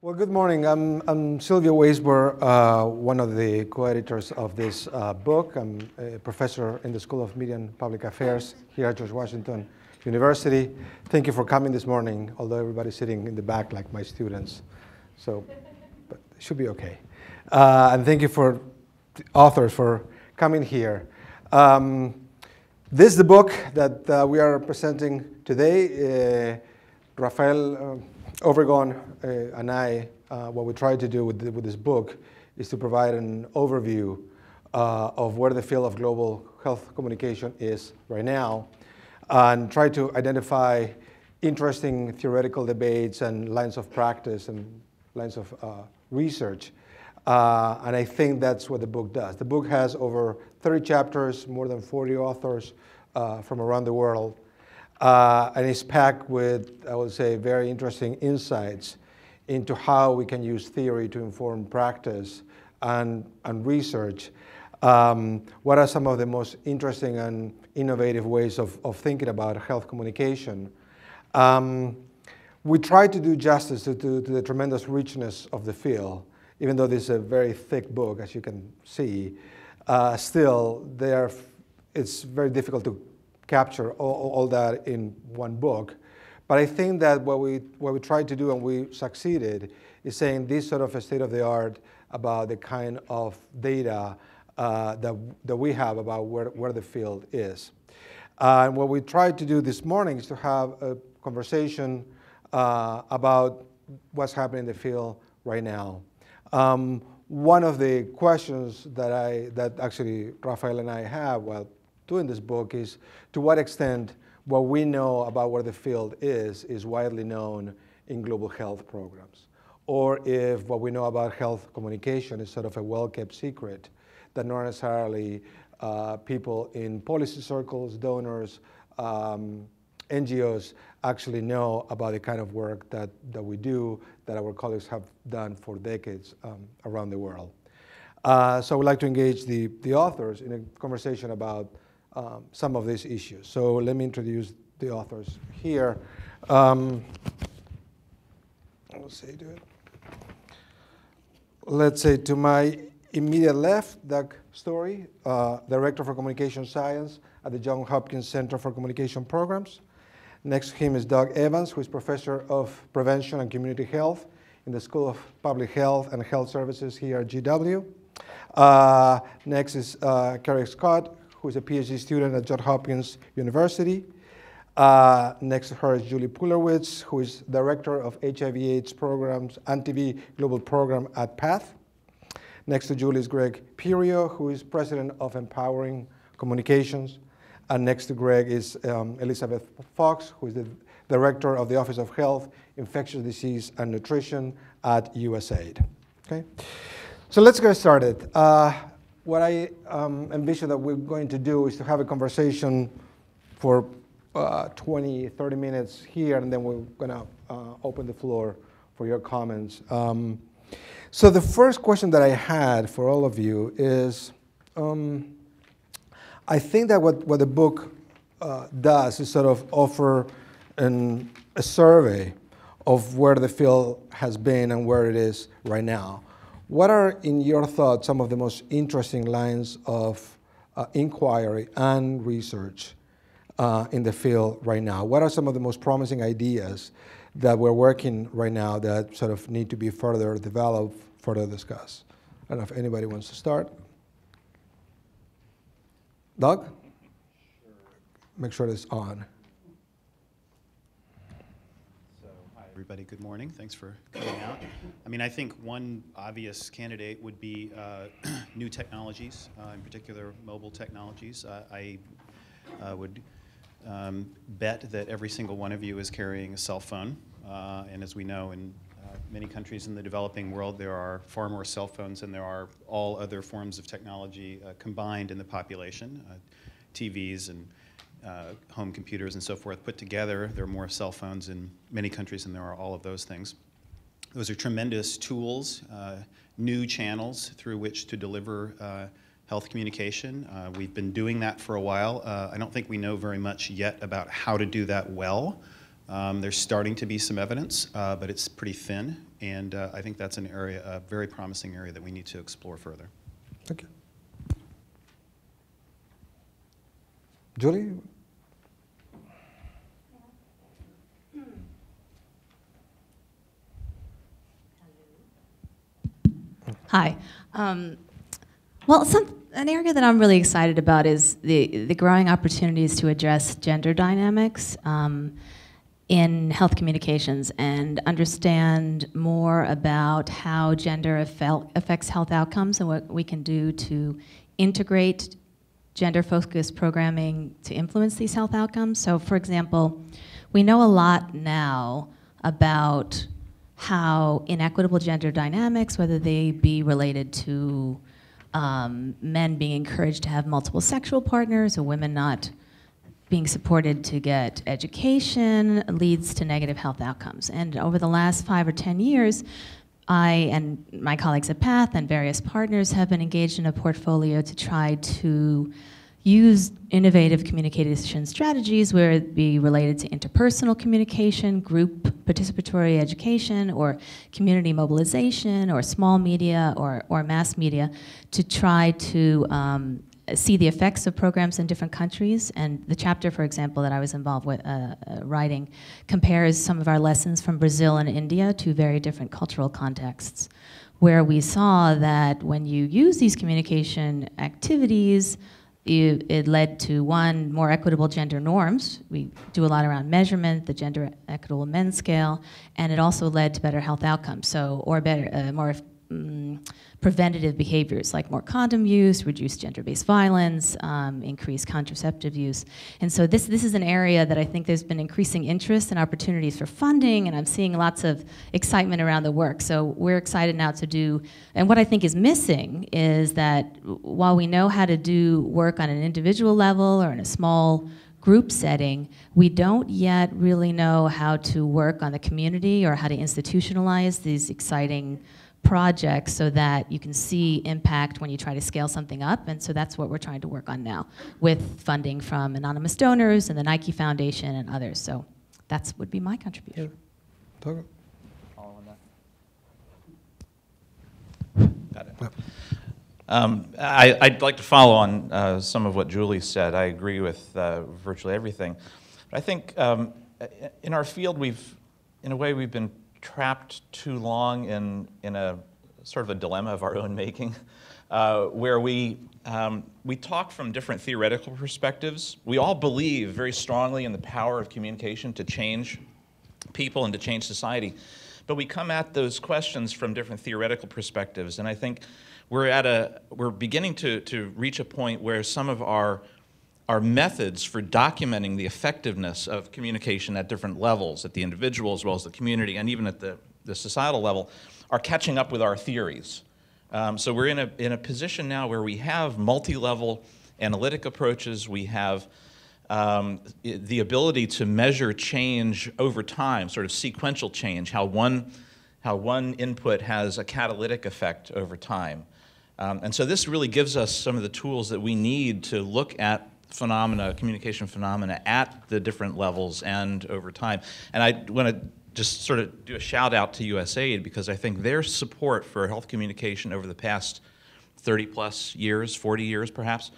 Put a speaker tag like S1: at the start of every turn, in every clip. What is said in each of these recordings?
S1: Well, good morning. I'm, I'm Silvio Waisbord, uh, one of the co-editors of this uh, book. I'm a professor in the School of Media and Public Affairs here at George Washington University. Thank you for coming this morning, although everybody's sitting in the back like my students. So, but it should be okay. Uh, and thank you for authors for coming here. Um, this is the book that uh, we are presenting today. Uh, Rafael Obregon uh, and I, uh, what we try to do with, the, with this book is to provide an overview uh, of where the field of global health communication is right now and try to identify interesting theoretical debates and lines of practice and lines of uh, research. Uh, and I think that's what the book does. The book has over 30 chapters, more than 40 authors uh, from around the world. Uh, and it's packed with, I would say, very interesting insights into how we can use theory to inform practice and, and research. Um, what are some of the most interesting and innovative ways of, of thinking about health communication? Um, we try to do justice to, to, to, the tremendous richness of the field, even though this is a very thick book, as you can see. Uh, still, there, it's very difficult to capture all, all, that in one book. But I think that what we, what we tried to do and we succeeded is saying this sort of a state of the art about the kind of data uh, that, that we have about where, where the field is. Uh, and what we tried to do this morning is to have a conversation uh, about what's happening in the field right now. Um, one of the questions that I that actually Rafael and I have while doing this book is to what extent what we know about where the field is is widely known in global health programs, or if what we know about health communication is sort of a well-kept secret that not necessarily uh, people in policy circles, donors, um, NGOs actually know about the kind of work that, that we do, that our colleagues have done for decades um, around the world. Uh, so I would like to engage the, the authors in a conversation about um, some of these issues. So let me introduce the authors here. Um, let's say, do it. Let's say to my immediate left, Doug Storey, uh, Director for Communication Science at the Johns Hopkins Center for Communication Programs. Next to him is Doug Evans, who is Professor of Prevention and Community Health in the School of Public Health and Health Services here at GW. Uh, next is uh, Kerry Scott, who is a PhD student at Johns Hopkins University. Uh, next to her is Julie Pulerwitz, who is Director of HIV/AIDS Programs, ANTV Global Program at PATH. Next to Julie is Greg Pirio, who is President of Empowering Communications. And next to Greg is um, Elizabeth Fox, who is the Director of the Office of Health, Infectious Disease, and Nutrition at USAID. Okay? So let's get started. Uh, what I um, envision that we're going to do is to have a conversation for uh, 20, 30 minutes here, and then we're going to uh, open the floor for your comments. Um, so the first question that I had for all of you is, um, I think that what, what the book uh, does is sort of offer an, a survey of where the field has been and where it is right now. What are, in your thoughts, some of the most interesting lines of uh, inquiry and research uh, in the field right now? What are some of the most promising ideas that we're working right now that sort of need to be further developed, further discussed? I don't know if anybody wants to start. Doug? Sure. Make sure it's on.
S2: Everybody. Good morning. Thanks for coming out. I mean, I think one obvious candidate would be uh, new technologies, uh, in particular mobile technologies. Uh, I uh, would um, bet that every single one of you is carrying a cell phone. Uh, and as we know, in many countries in the developing world, there are far more cell phones than there are all other forms of technology combined in the population, TVs and uh, home computers and so forth put together. There are more cell phones in many countries than there are all of those things. Those are tremendous tools, uh, new channels through which to deliver uh, health communication. Uh, we've been doing that for a while. Uh, I don't think we know very much yet about how to do that well. Um, there's starting to be some evidence, but it's pretty thin. and I think that's an area, a very promising area that we need to explore further.
S1: Thank you. Julie?
S3: Hi. Um, well, some, an area that I'm really excited about is the, the growing opportunities to address gender dynamics um, in health communications and understand more about how gender affects health outcomes and what we can do to integrate gender focused programming to influence these health outcomes. So, for example, we know a lot now about how inequitable gender dynamics, whether they be related to um, men being encouraged to have multiple sexual partners or women not being supported to get education, leads to negative health outcomes. And over the last five or 10 years, I and my colleagues at PATH and various partners have been engaged in a portfolio to try to use innovative communication strategies, where it be related to interpersonal communication, group participatory education, or community mobilization, or small media, or, or mass media, to try to um, see the effects of programs in different countries. And the chapter, for example, that I was involved with uh, uh, writing compares some of our lessons from Brazil and India to very different cultural contexts, where we saw that when you use these communication activities, you, it led to one more equitable gender norms. We do a lot around measurement, the gender equitable men scale, and it also led to better health outcomes. So, or better, uh, more um, preventative behaviors like more condom use, reduced gender-based violence, um, increased contraceptive use. And so this, this is an area that I think there's been increasing interest and opportunities for funding, and I'm seeing lots of excitement around the work. So we're excited now to do, and what I think is missing is that while we know how to do work on an individual level or in a small group setting, we don't yet really know how to work on the community or how to institutionalize these exciting projects so that you can see impact when you try to scale something up. And so that's what we're trying to work on now with funding from anonymous donors and the Nike Foundation and others. So that's would be my contribution.
S1: Togo?
S4: Got it. Um, I, would like to follow on uh, some of what Julie said. I agree with uh, virtually everything. I think um, in our field, we've, in a way, we've been trapped too long in, in a sort of a dilemma of our own making, uh, where we, um, we talk from different theoretical perspectives. We all believe very strongly in the power of communication to change people and to change society. But we come at those questions from different theoretical perspectives. And I think we're at a, we're beginning to, to reach a point where some of our are methods for documenting the effectiveness of communication at different levels, at the individual as well as the community, and even at the, the societal level, are catching up with our theories. Um, so we're in a, in a position now where we have multi-level analytic approaches, we have um, the ability to measure change over time, sort of sequential change, how one, how one input has a catalytic effect over time. Um, and so this really gives us some of the tools that we need to look at phenomena, communication phenomena at the different levels and over time. And I want to just sort of do a shout out to USAID because I think their support for health communication over the past 30 plus years, 40 years perhaps,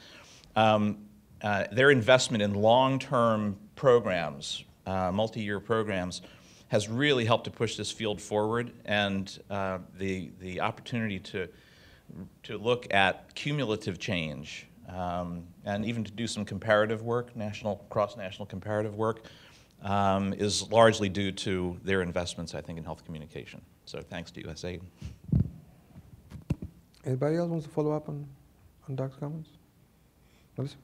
S4: um, uh, their investment in long term programs, uh, multi year programs, has really helped to push this field forward. And uh, the, the opportunity to, to look at cumulative change um, and even to do some comparative work, national, cross-national comparative work, um, is largely due to their investments, I think, in health communication. So thanks to USAID.
S1: Anybody else wants to follow up on, on Doug's comments? Melissa?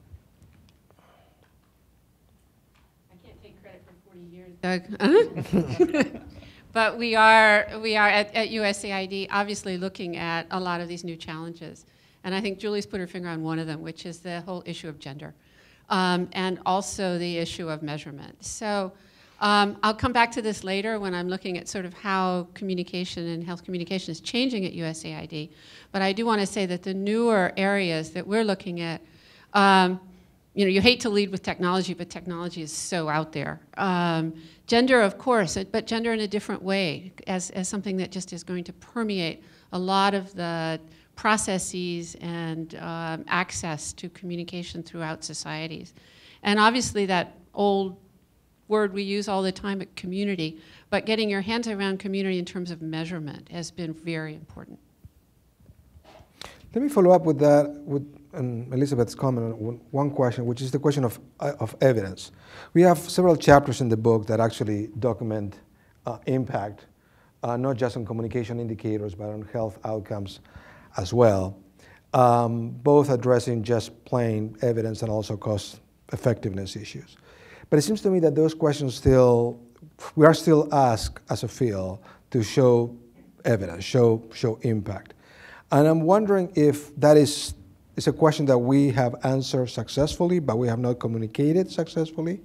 S5: I can't take credit for 40 years, Doug. but we are, we are at, at USAID obviously looking at a lot of these new challenges. And I think Julie's put her finger on one of them, which is the whole issue of gender. Um, and also the issue of measurement. So um, I'll come back to this later when I'm looking at sort of how communication and health communication is changing at USAID. But I do want to say that the newer areas that we're looking at, um, you know, you hate to lead with technology, but technology is so out there. Um, gender, of course, but gender in a different way, as, as something that just is going to permeate a lot of the processes and um, access to communication throughout societies. And obviously, that old word we use all the time community, but getting your hands around community in terms of measurement has been very important.
S1: Let me follow up with that, with um, Elizabeth's comment on one question, which is the question of, uh, of evidence. We have several chapters in the book that actually document uh, impact, uh, not just on communication indicators, but on health outcomes as well, um, both addressing just plain evidence and also cost effectiveness issues. But it seems to me that those questions still, we are still asked as a field to show evidence, show, show impact. And I'm wondering if that is, is a question that we have answered successfully, but we have not communicated successfully,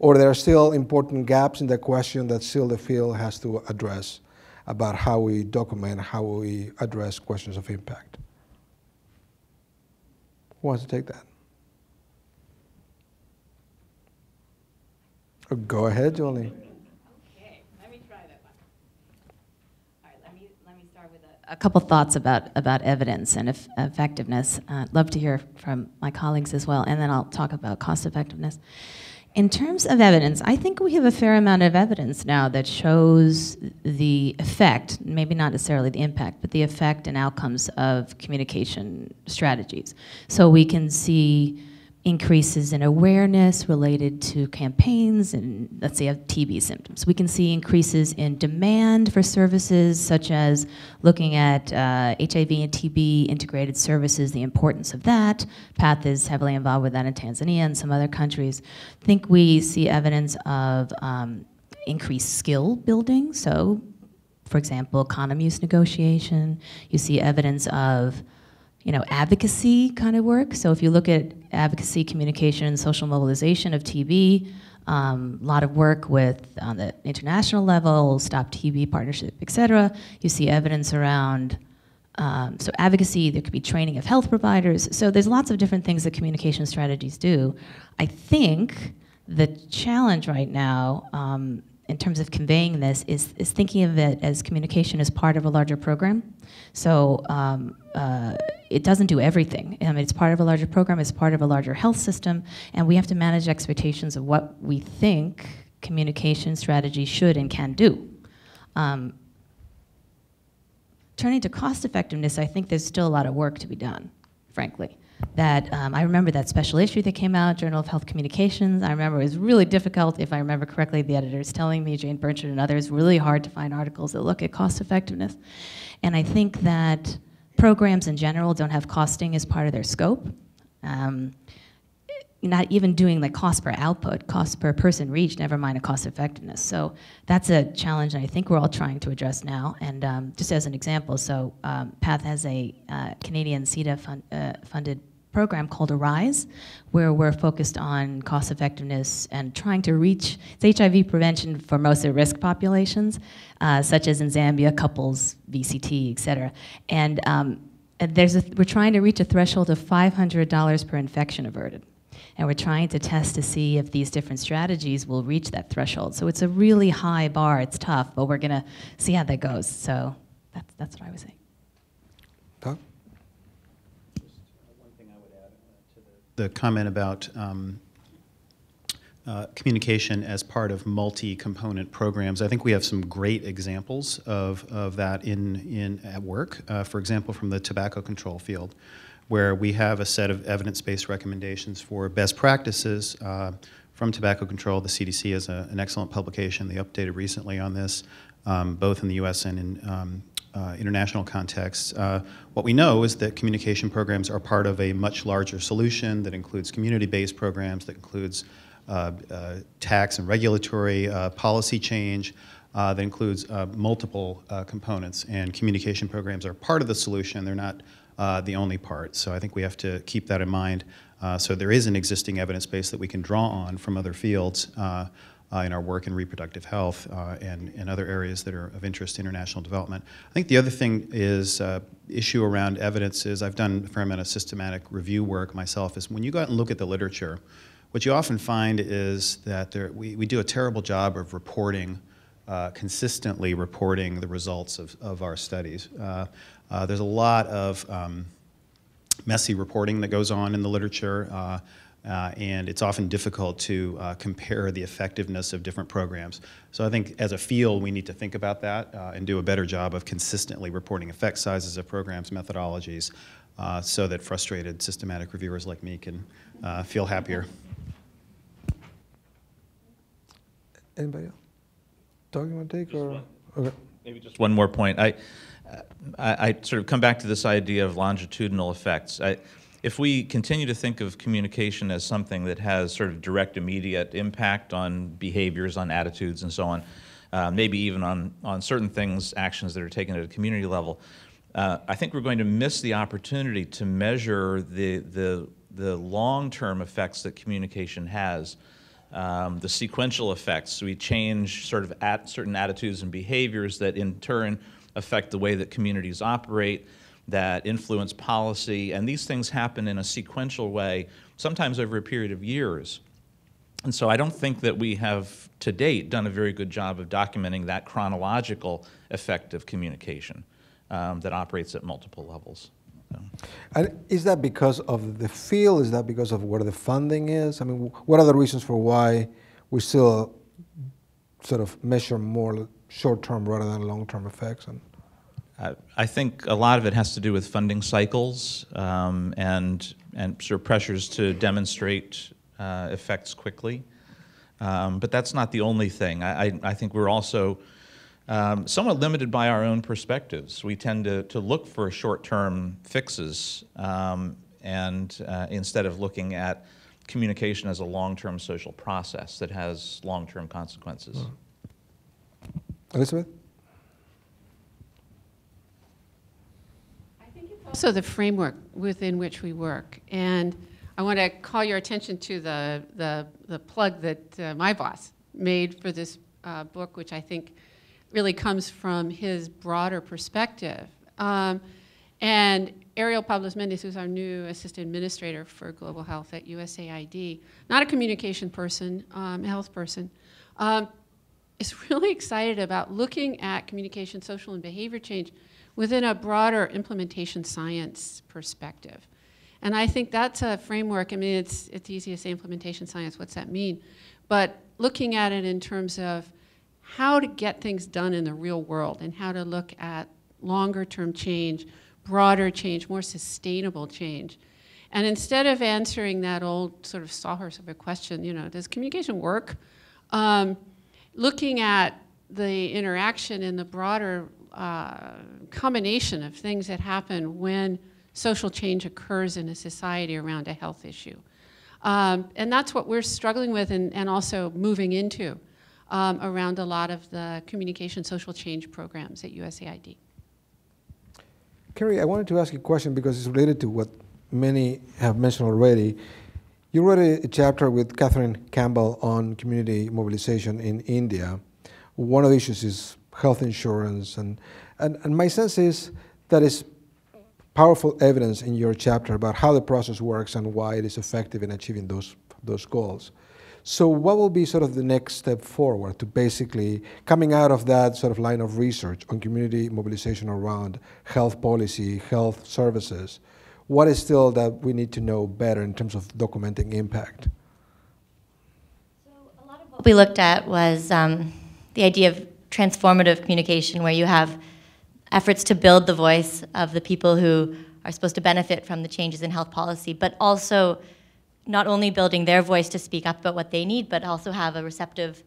S1: or there are still important gaps in the question that still the field has to address about how we document, how we address questions of impact. Who wants to take that? Oh, go ahead, Julie.
S3: Okay, let me try that. All right, let me, let me start with a, couple thoughts about, about evidence and eff- effectiveness. Uh, love to hear from my colleagues as well, and then I'll talk about cost effectiveness. In terms of evidence, I think we have a fair amount of evidence now that shows the effect, maybe not necessarily the impact, but the effect and outcomes of communication strategies. So we can see increases in awareness related to campaigns and let's say of TB symptoms. We can see increases in demand for services such as looking at uh, HIV and TB integrated services, the importance of that. PATH is heavily involved with that in Tanzania and some other countries. I think we see evidence of um, increased skill building. So, for example, condom use negotiation. You see evidence of you know, advocacy kind of work. So if you look at advocacy, communication, and social mobilization of TB, a um, lot of work with on the international level, Stop TB Partnership, et cetera. You see evidence around um, so advocacy. There could be training of health providers. So there's lots of different things that communication strategies do. I think the challenge right now um, in terms of conveying this is, is thinking of it as communication as part of a larger program. So um, uh, it doesn't do everything. I mean, it's part of a larger program, it's part of a larger health system, and we have to manage expectations of what we think communication strategy should and can do. Um, turning to cost effectiveness, I think there's still a lot of work to be done, frankly that um, I remember that special issue that came out, Journal of Health Communications. I remember it was really difficult, if I remember correctly, the editors telling me, Jane Bernstein and others, really hard to find articles that look at cost effectiveness. And I think that programs in general don't have costing as part of their scope. Um, not even doing the cost per output, cost per person reached, never mind a cost effectiveness. So that's a challenge that I think we're all trying to address now. And um, just as an example, so um, PATH has a uh, Canadian CIDA uh, funded program called Arise, where we're focused on cost effectiveness and trying to reach it's HIV prevention for most of the risk populations, uh, such as in Zambia, couples, VCT, et cetera. And, um, there's a, we're trying to reach a threshold of $500 per infection averted. And we're trying to test to see if these different strategies will reach that threshold. So it's a really high bar. It's tough, but we're going to see how that goes. So that's, that's what I was saying.
S2: the comment about um, uh, communication as part of multi-component programs. I think we have some great examples of, of that in, in at work. Uh, for example, from the tobacco control field, where we have a set of evidence-based recommendations for best practices uh, from tobacco control. The CDC has a, an excellent publication. They updated recently on this, um, both in the U.S. and in um, uh, international contexts. Uh, what we know is that communication programs are part of a much larger solution that includes community-based programs, that includes uh, uh tax and regulatory uh, policy change, that includes multiple components. And communication programs are part of the solution. They're not the only part. So I think we have to keep that in mind. so there is an existing evidence base that we can draw on from other fields uh, in our work in reproductive health uh, and, in other areas that are of interest to international development. I think the other thing is uh, issue around evidence is I've done a fair amount of systematic review work myself is when you go out and look at the literature, what you often find is that there, we, we do a terrible job of reporting, uh, consistently reporting the results of, of our studies. Uh, uh, there's a lot of um, messy reporting that goes on in the literature. Uh, uh, and it's often difficult to uh, compare the effectiveness of different programs. So I think as a field, we need to think about that and do a better job of consistently reporting effect sizes of programs, methodologies, so that frustrated systematic reviewers like me can feel happier.
S1: Anybody else? Doug, you want to take or? Okay.
S4: Maybe just one more point. I, I, I sort of come back to this idea of longitudinal effects. I, if we continue to think of communication as something that has sort of direct, immediate impact on behaviors, on attitudes, and so on, uh, maybe even on, on certain things, actions that are taken at a community level, uh, I think we're going to miss the opportunity to measure the, the, the long-term effects that communication has. Um, the sequential effects. We change sort of at certain attitudes and behaviors that in turn affect the way that communities operate, that influence policy, and these things happen in a sequential way, sometimes over a period of years. And so I don't think that we have, to date, done a very good job of documenting that chronological effect of communication um, that operates at multiple levels.
S1: And is that because of the field? Is that because of where the funding is? I mean, what are the reasons for why we still sort of measure more short-term rather than long-term effects? And
S4: I think a lot of it has to do with funding cycles um, and and sort of pressures to demonstrate uh, effects quickly. Um, but that's not the only thing. I, I, I think we're also um, somewhat limited by our own perspectives. We tend to, to look for short-term fixes um, and uh, instead of looking at communication as a long-term social process that has long-term consequences.
S1: Elizabeth?
S5: also the framework within which we work. And I want to call your attention to the, the, the plug that uh, my boss made for this uh, book, which I think really comes from his broader perspective. Um, and Ariel Pablos Mendez, who's our new assistant administrator for global health at USAID, not a communication person, um, a health person, um, is really excited about looking at communication, social, and behavior change within a broader implementation science perspective. And I think that's a framework. I mean, it's, it's easy to say implementation science, what's that mean? But looking at it in terms of how to get things done in the real world and how to look at longer term change, broader change, more sustainable change. And instead of answering that old sort of sawhorse of a question, you know, does communication work? Um, looking at the interaction and the broader uh, combination of things that happen when social change occurs in a society around a health issue. Um, and that's what we're struggling with and, and also moving into um, around a lot of the communication social change programs at USAID.
S1: Kerry, I wanted to ask you a question because it's related to what many have mentioned already. You wrote a, a chapter with Catherine Campbell on community mobilization in India. One of the issues is health insurance. And, and, and my sense is that is powerful evidence in your chapter about how the process works and why it is effective in achieving those, those goals. So what will be sort of the next step forward to basically coming out of that sort of line of research on community mobilization around health policy, health services? What is still that we need to know better in terms of documenting impact?
S6: So a lot of what we looked at was um, the idea of transformative communication where you have efforts to build the voice of the people who are supposed to benefit from the changes in health policy, but also not only building their voice to speak up about what they need, but also have a receptive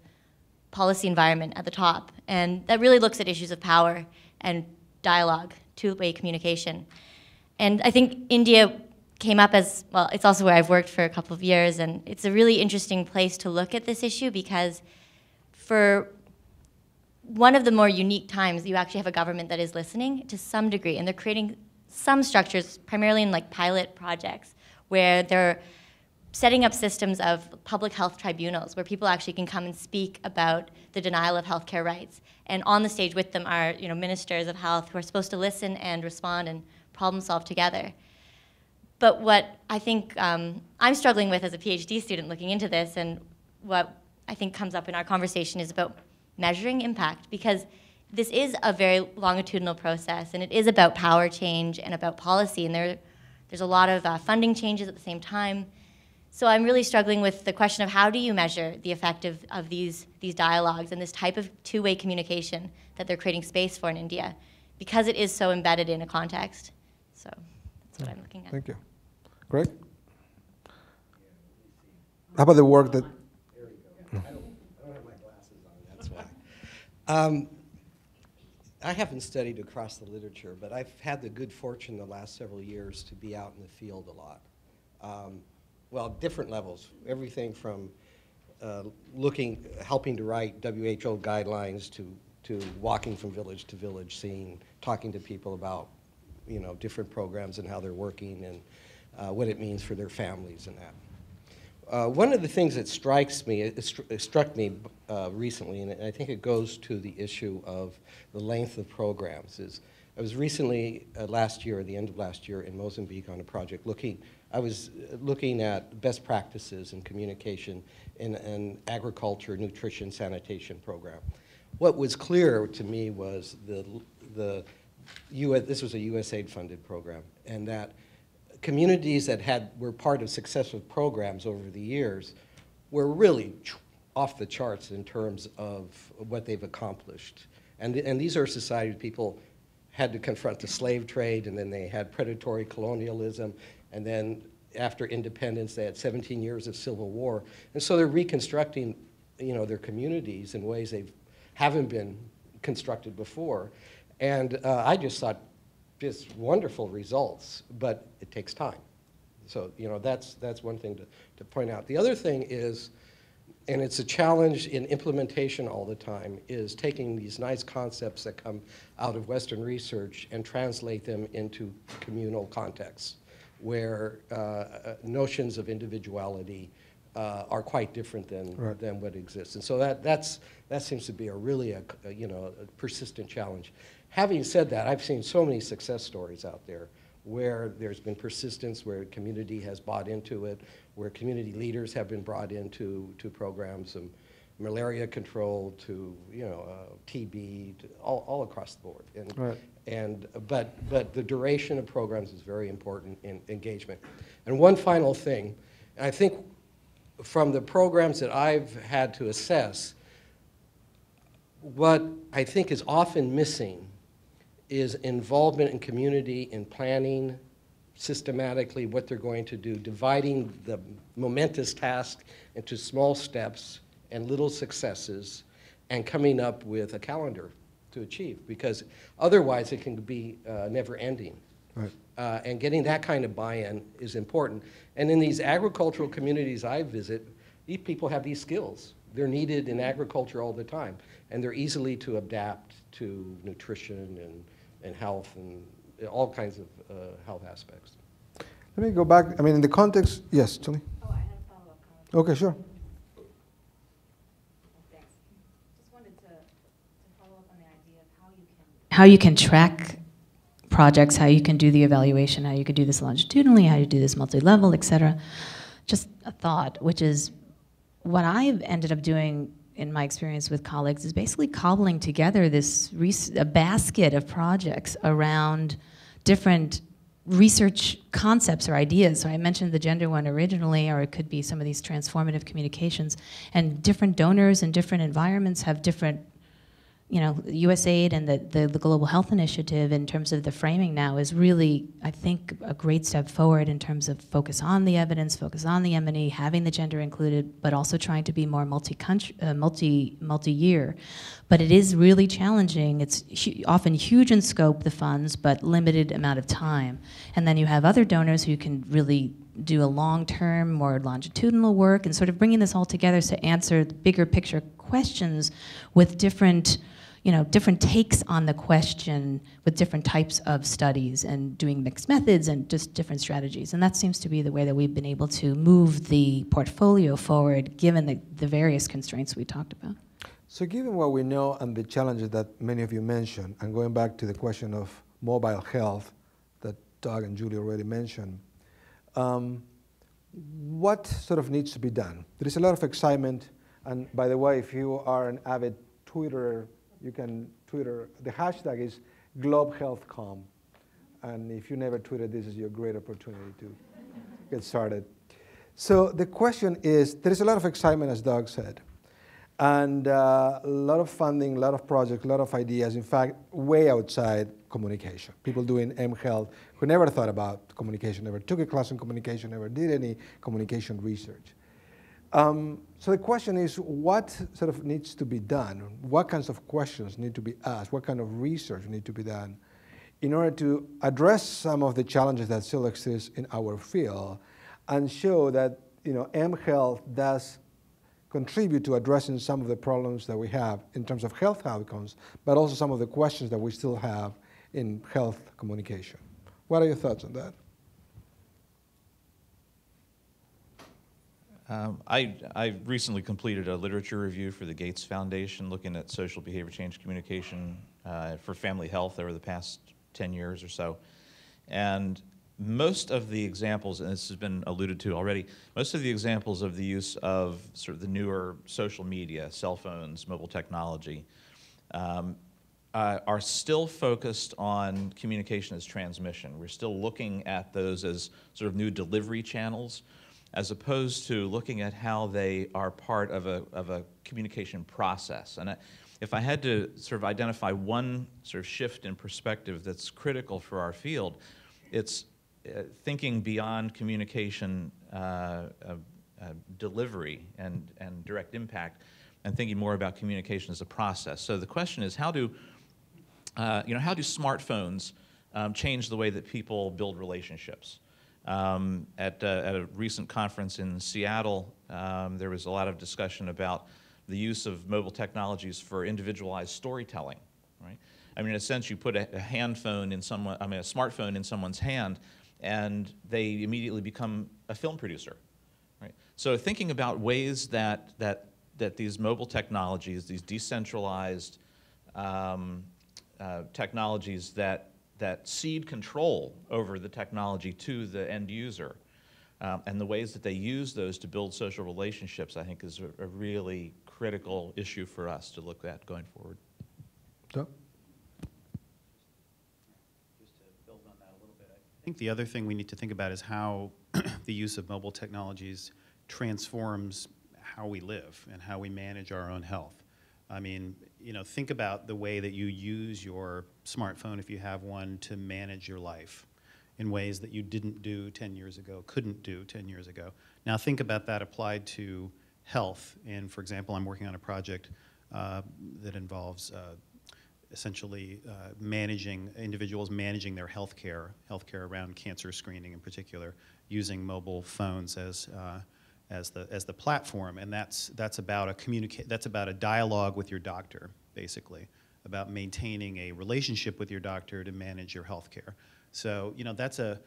S6: policy environment at the top. And that really looks at issues of power and dialogue, two-way communication. And I think India came up as, well, it's also where I've worked for a couple of years, and it's a really interesting place to look at this issue because for one of the more unique times you actually have a government that is listening to some degree, and they're creating some structures, primarily in like pilot projects, where they're setting up systems of public health tribunals where people actually can come and speak about the denial of healthcare rights. And on the stage with them are you know, ministers of health who are supposed to listen and respond and problem solve together. But what I think um, I'm struggling with as a PhD student looking into this, and what I think comes up in our conversation is about measuring impact, because this is a very longitudinal process, and it is about power change and about policy, and there, there's a lot of uh, funding changes at the same time. So I'm really struggling with the question of how do you measure the effect of, of these, these dialogues and this type of two-way communication that they're creating space for in India, because it is so embedded in a context. So that's what I'm looking at.
S1: Thank you. Greg? How about the work that,
S7: I don't have my glasses on, that's why. Um, I haven't studied across the literature, but I've had the good fortune the last several years to be out in the field a lot. Um, well, different levels, everything from uh, looking, helping to write WHO guidelines to, to walking from village to village, seeing, talking to people about, you know, different programs and how they're working and uh, what it means for their families and that. Uh, one of the things that strikes me, it, stru- it struck me uh, recently, and I think it goes to the issue of the length of programs, is I was recently, uh, last year, at the end of last year, in Mozambique on a project looking, I was looking at best practices in communication in an agriculture, nutrition, sanitation program. What was clear to me was the, the US, this was a USAID funded program, and that communities that had, were part of successful programs over the years were really off the charts in terms of what they've accomplished. And, and these are societies people had to confront the slave trade, and then they had predatory colonialism, and then after independence, they had 17 years of civil war. And so they're reconstructing, you know, their communities in ways they haven't been constructed before. And uh, I just thought, just wonderful results, but it takes time. So, you know, that's, that's one thing to, to point out. The other thing is, and it's a challenge in implementation all the time, is taking these nice concepts that come out of Western research and translate them into communal contexts where uh, notions of individuality uh, are quite different than,
S1: Right.
S7: than what exists. And so that, that's, that seems to be a really, a, a, you know, a persistent challenge. Having said that, I've seen so many success stories out there where there's been persistence, where community has bought into it, where community leaders have been brought into to programs, from malaria control to, you know, uh, TB, to all, all across the board. And,
S1: Right.
S7: And, but, but the duration of programs is very important in engagement. And one final thing, I think from the programs that I've had to assess, what I think is often missing is involvement in community in planning systematically what they're going to do, dividing the momentous task into small steps and little successes, and coming up with a calendar to achieve, because otherwise it can be uh, never ending.
S1: Right.
S7: Uh, and getting that kind of buy-in is important. And in these agricultural communities I visit, these people have these skills. They're needed in agriculture all the time, and they're easily to adapt to nutrition and, and health and all kinds of uh, health aspects.
S1: let me go back, I mean, in the context, yes, Julie?
S3: Oh, I had a follow-up.
S1: Okay, sure.
S3: Thanks. Just wanted to, to follow up on the idea of how you can. How you can track projects, how you can do the evaluation, how you can do this longitudinally, how you do this multi-level, et cetera. Just a thought, which is what I've ended up doing in my experience with colleagues is basically cobbling together this a basket of projects around different research concepts or ideas. So I mentioned the gender one originally, or it could be some of these transformative communications. And different donors and different environments have different, you know, USAID and the, the, the Global Health Initiative in terms of the framing now is really, I think, a great step forward in terms of focus on the evidence, focus on the M&E, having the gender included, but also trying to be more multi-country, uh, multi, multi-year. But it is really challenging. It's hu- often huge in scope, the funds, but limited amount of time. And then you have other donors who can really do a long-term, more longitudinal work, and sort of bringing this all together to answer bigger picture questions with different, you know, different takes on the question with different types of studies and doing mixed methods and just different strategies. And that seems to be the way that we've been able to move the portfolio forward given the, the various constraints we talked about.
S1: So given what we know and the challenges that many of you mentioned, and going back to the question of mobile health that Doug and Julie already mentioned, um, what sort of needs to be done? There is a lot of excitement, and by the way, if you are an avid Twitterer, you can Twitter, the hashtag is GlobeHealthCom, and if you never tweeted, this is your great opportunity to get started. So the question is, there is a lot of excitement, as Doug said, and uh, a lot of funding, a lot of projects, a lot of ideas, in fact, way outside communication. People doing mHealth who never thought about communication, never took a class in communication, never did any communication research. Um, so the question is, what sort of needs to be done? What kinds of questions need to be asked? What kind of research need to be done in order to address some of the challenges that still exist in our field and show that you know, mHealth does contribute to addressing some of the problems that we have in terms of health outcomes, but also some of the questions that we still have in health communication. What are your thoughts on that?
S4: Um, I, I recently completed a literature review for the Gates Foundation looking at social behavior change communication uh, for family health over the past 10 years or so. And most of the examples, and this has been alluded to already, most of the examples of the use of sort of the newer social media, cell phones, mobile technology, um, uh, are still focused on communication as transmission. We're still looking at those as sort of new delivery channels as opposed to looking at how they are part of a, of a communication process. And I, if I had to sort of identify one sort of shift in perspective that's critical for our field, it's uh, thinking beyond communication uh, uh, uh, delivery and, and direct impact and thinking more about communication as a process. So the question is how do, uh, you know, how do smartphones um, change the way that people build relationships? Um, at, uh, at, a recent conference in Seattle, um, there was a lot of discussion about the use of mobile technologies for individualized storytelling. Right? I mean, in a sense, you put a, a hand phone in someone, I mean, a smartphone in someone's hand, and they immediately become a film producer. Right? So thinking about ways that, that, that these mobile technologies, these decentralized um, uh, technologies that that cede control over the technology to the end user. Um, and the ways that they use those to build social relationships, I think, is a, a really critical issue for us to look at going forward.
S1: So?
S2: Just to build on that a little bit, I think the other thing we need to think about is how the use of mobile technologies transforms how we live and how we manage our own health. I mean, you know, think about the way that you use your smartphone, if you have one, to manage your life in ways that you didn't do 10 years ago, couldn't do 10 years ago. Now think about that applied to health. And for example, I'm working on a project uh, that involves uh, essentially uh, managing, individuals managing their health care, health care around cancer screening in particular, using mobile phones as uh, as the, as the platform, and that's, that's, about a communica- that's about a dialogue with your doctor, basically, about maintaining a relationship with your doctor to manage your health care. So, you know, that's a,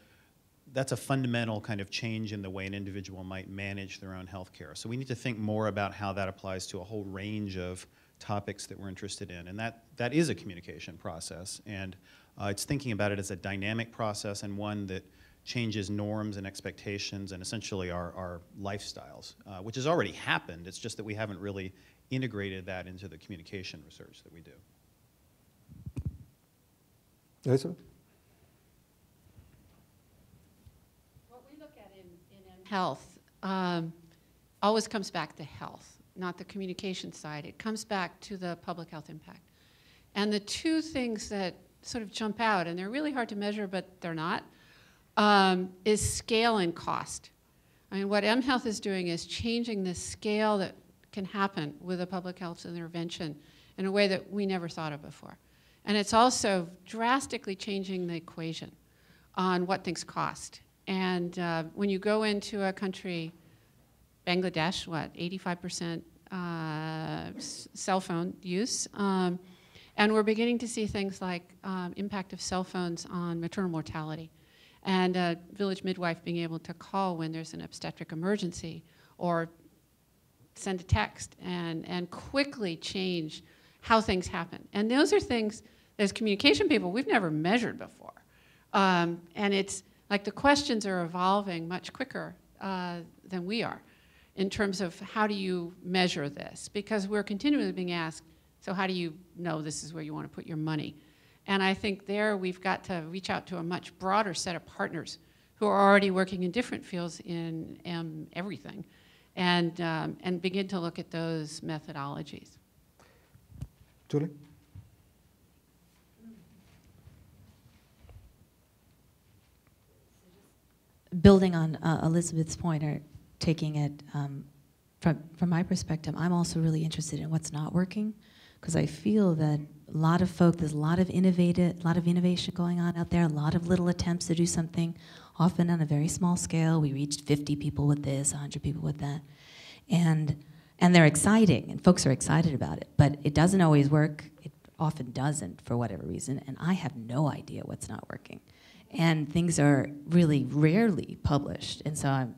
S2: that's a fundamental kind of change in the way an individual might manage their own health care. So we need to think more about how that applies to a whole range of topics that we're interested in. And that, that is a communication process. And uh, it's thinking about it as a dynamic process and one that changes norms and expectations and essentially our, our lifestyles, uh, which has already happened. It's just that we haven't really integrated that into the communication research that we do.
S1: Lisa?
S5: What we look at in, in health um, always comes back to health, not the communication side. It comes back to the public health impact. And the two things that sort of jump out, and they're really hard to measure, but they're not, um, is scale and cost. I mean, what mHealth is doing is changing the scale that can happen with a public health intervention in a way that we never thought of before. And it's also drastically changing the equation on what things cost. And uh, when you go into a country, Bangladesh, what, 85% uh, cell phone use, um, And we're beginning to see things like um, impact of cell phones on maternal mortality and a village midwife being able to call when there's an obstetric emergency or send a text and, and quickly change how things happen. And those are things, as communication people, we've never measured before. Um, and it's like the questions are evolving much quicker uh, than we are in terms of how do you measure this? Because we're continually being asked, so how do you know this is where you want to put your money? And I think there we've got to reach out to a much broader set of partners who are already working in different fields in um, everything and, um, and begin to look at those methodologies.
S1: Julie?
S3: building on uh, Elizabeth's point, or taking it um, from from my perspective, I'm also really interested in what's not working, because I feel that a lot of folk, there's a lot of innovative, a lot of innovation going on out there, a lot of little attempts to do something, often on a very small scale. We reached 50 people with this, 100 people with that, and and they're exciting, and folks are excited about it, but it doesn't always work. It often doesn't for whatever reason, and I have no idea what's not working and things are really rarely published. And so I'm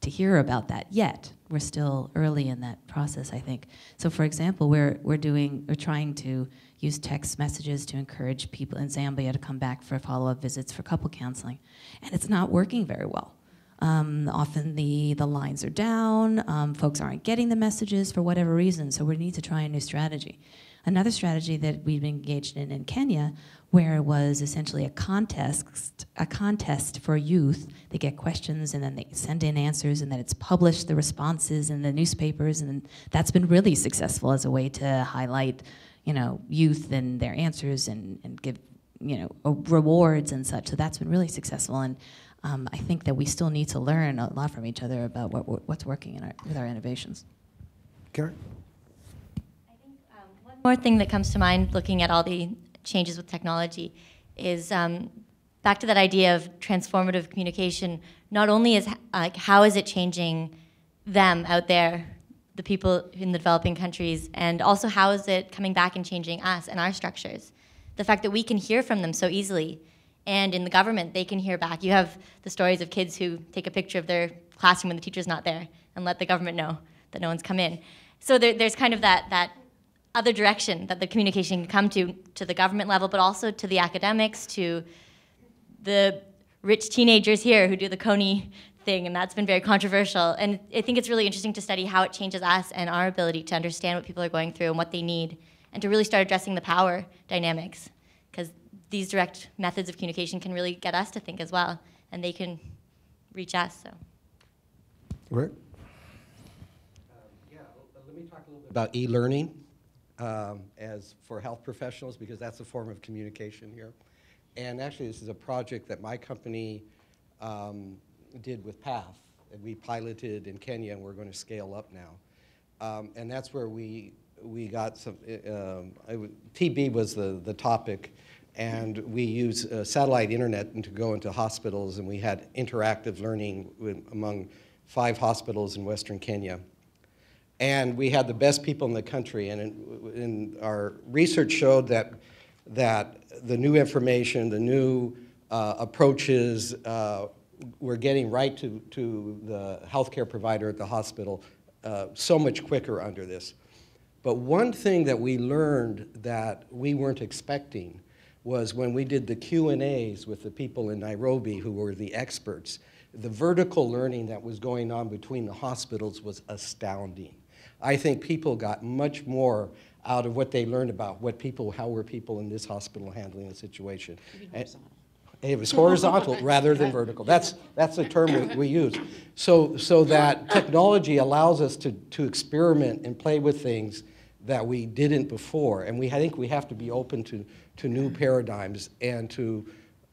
S3: to hear about that yet. We're still early in that process, I think. So, for example, we're we're doing we're trying to use text messages to encourage people in Zambia to come back for follow-up visits for couple counseling, and it's not working very well. Um, often the, the lines are down, um, folks aren't getting the messages for whatever reason, so we need to try a new strategy. Another strategy that we've been engaged in in Kenya where it was essentially a contest, a contest for youth. They get questions and then they send in answers, and then it's published the responses in the newspapers, and that's been really successful as a way to highlight, you know, youth and their answers and, and give, you know, rewards and such. So that's been really successful, and um, I think that we still need to learn a lot from each other about what, what's working in our, with our innovations.
S1: Kerry?
S6: Um, one more thing that comes to mind looking at all the changes with technology is um, back to that idea of transformative communication. Not only is like how is it changing them out there, the people in the developing countries, and also how is it coming back and changing us and our structures. The fact that we can hear from them so easily, and in the government they can hear back. You have the stories of kids who take a picture of their classroom when the teacher's not there and let the government know that no one's come in. So there, there's kind of that that other direction that the communication can come to, to the government level, but also to the academics, to the rich teenagers here who do the Kony thing, and that's been very controversial. And I think it's really interesting to study how it changes us and our ability to understand what people are going through and what they need, and to really start addressing the power dynamics, because these direct methods of communication can really get us to think as well, and they can reach us. So.
S1: Right.
S7: Yeah, let me talk a little bit about e-learning um, as for health professionals because that's a form of communication here. And actually, this is a project that my company um, did with PATH. And we piloted in Kenya, and we're going to scale up now. Um, and that's where we we got some. Uh, um, TB was the the topic, and we use uh, satellite internet to go into hospitals, and we had interactive learning with, among five hospitals in Western Kenya. And we had the best people in the country. And in, in our research showed that, that the new information, the new uh, approaches uh, were getting right to, to the healthcare provider at the hospital uh, so much quicker under this. But one thing that we learned that we weren't expecting was when we did the Q&As with the people in Nairobi who were the experts, the vertical learning that was going on between the hospitals was astounding. I think people got much more out of what they learned about what people, how were people in this hospital handling the situation. It was horizontal rather than vertical. That's, that's the term we, we use. So, so that technology allows us to, to experiment and play with things that we didn't before. And we, I think we have to be open to, to new paradigms and to,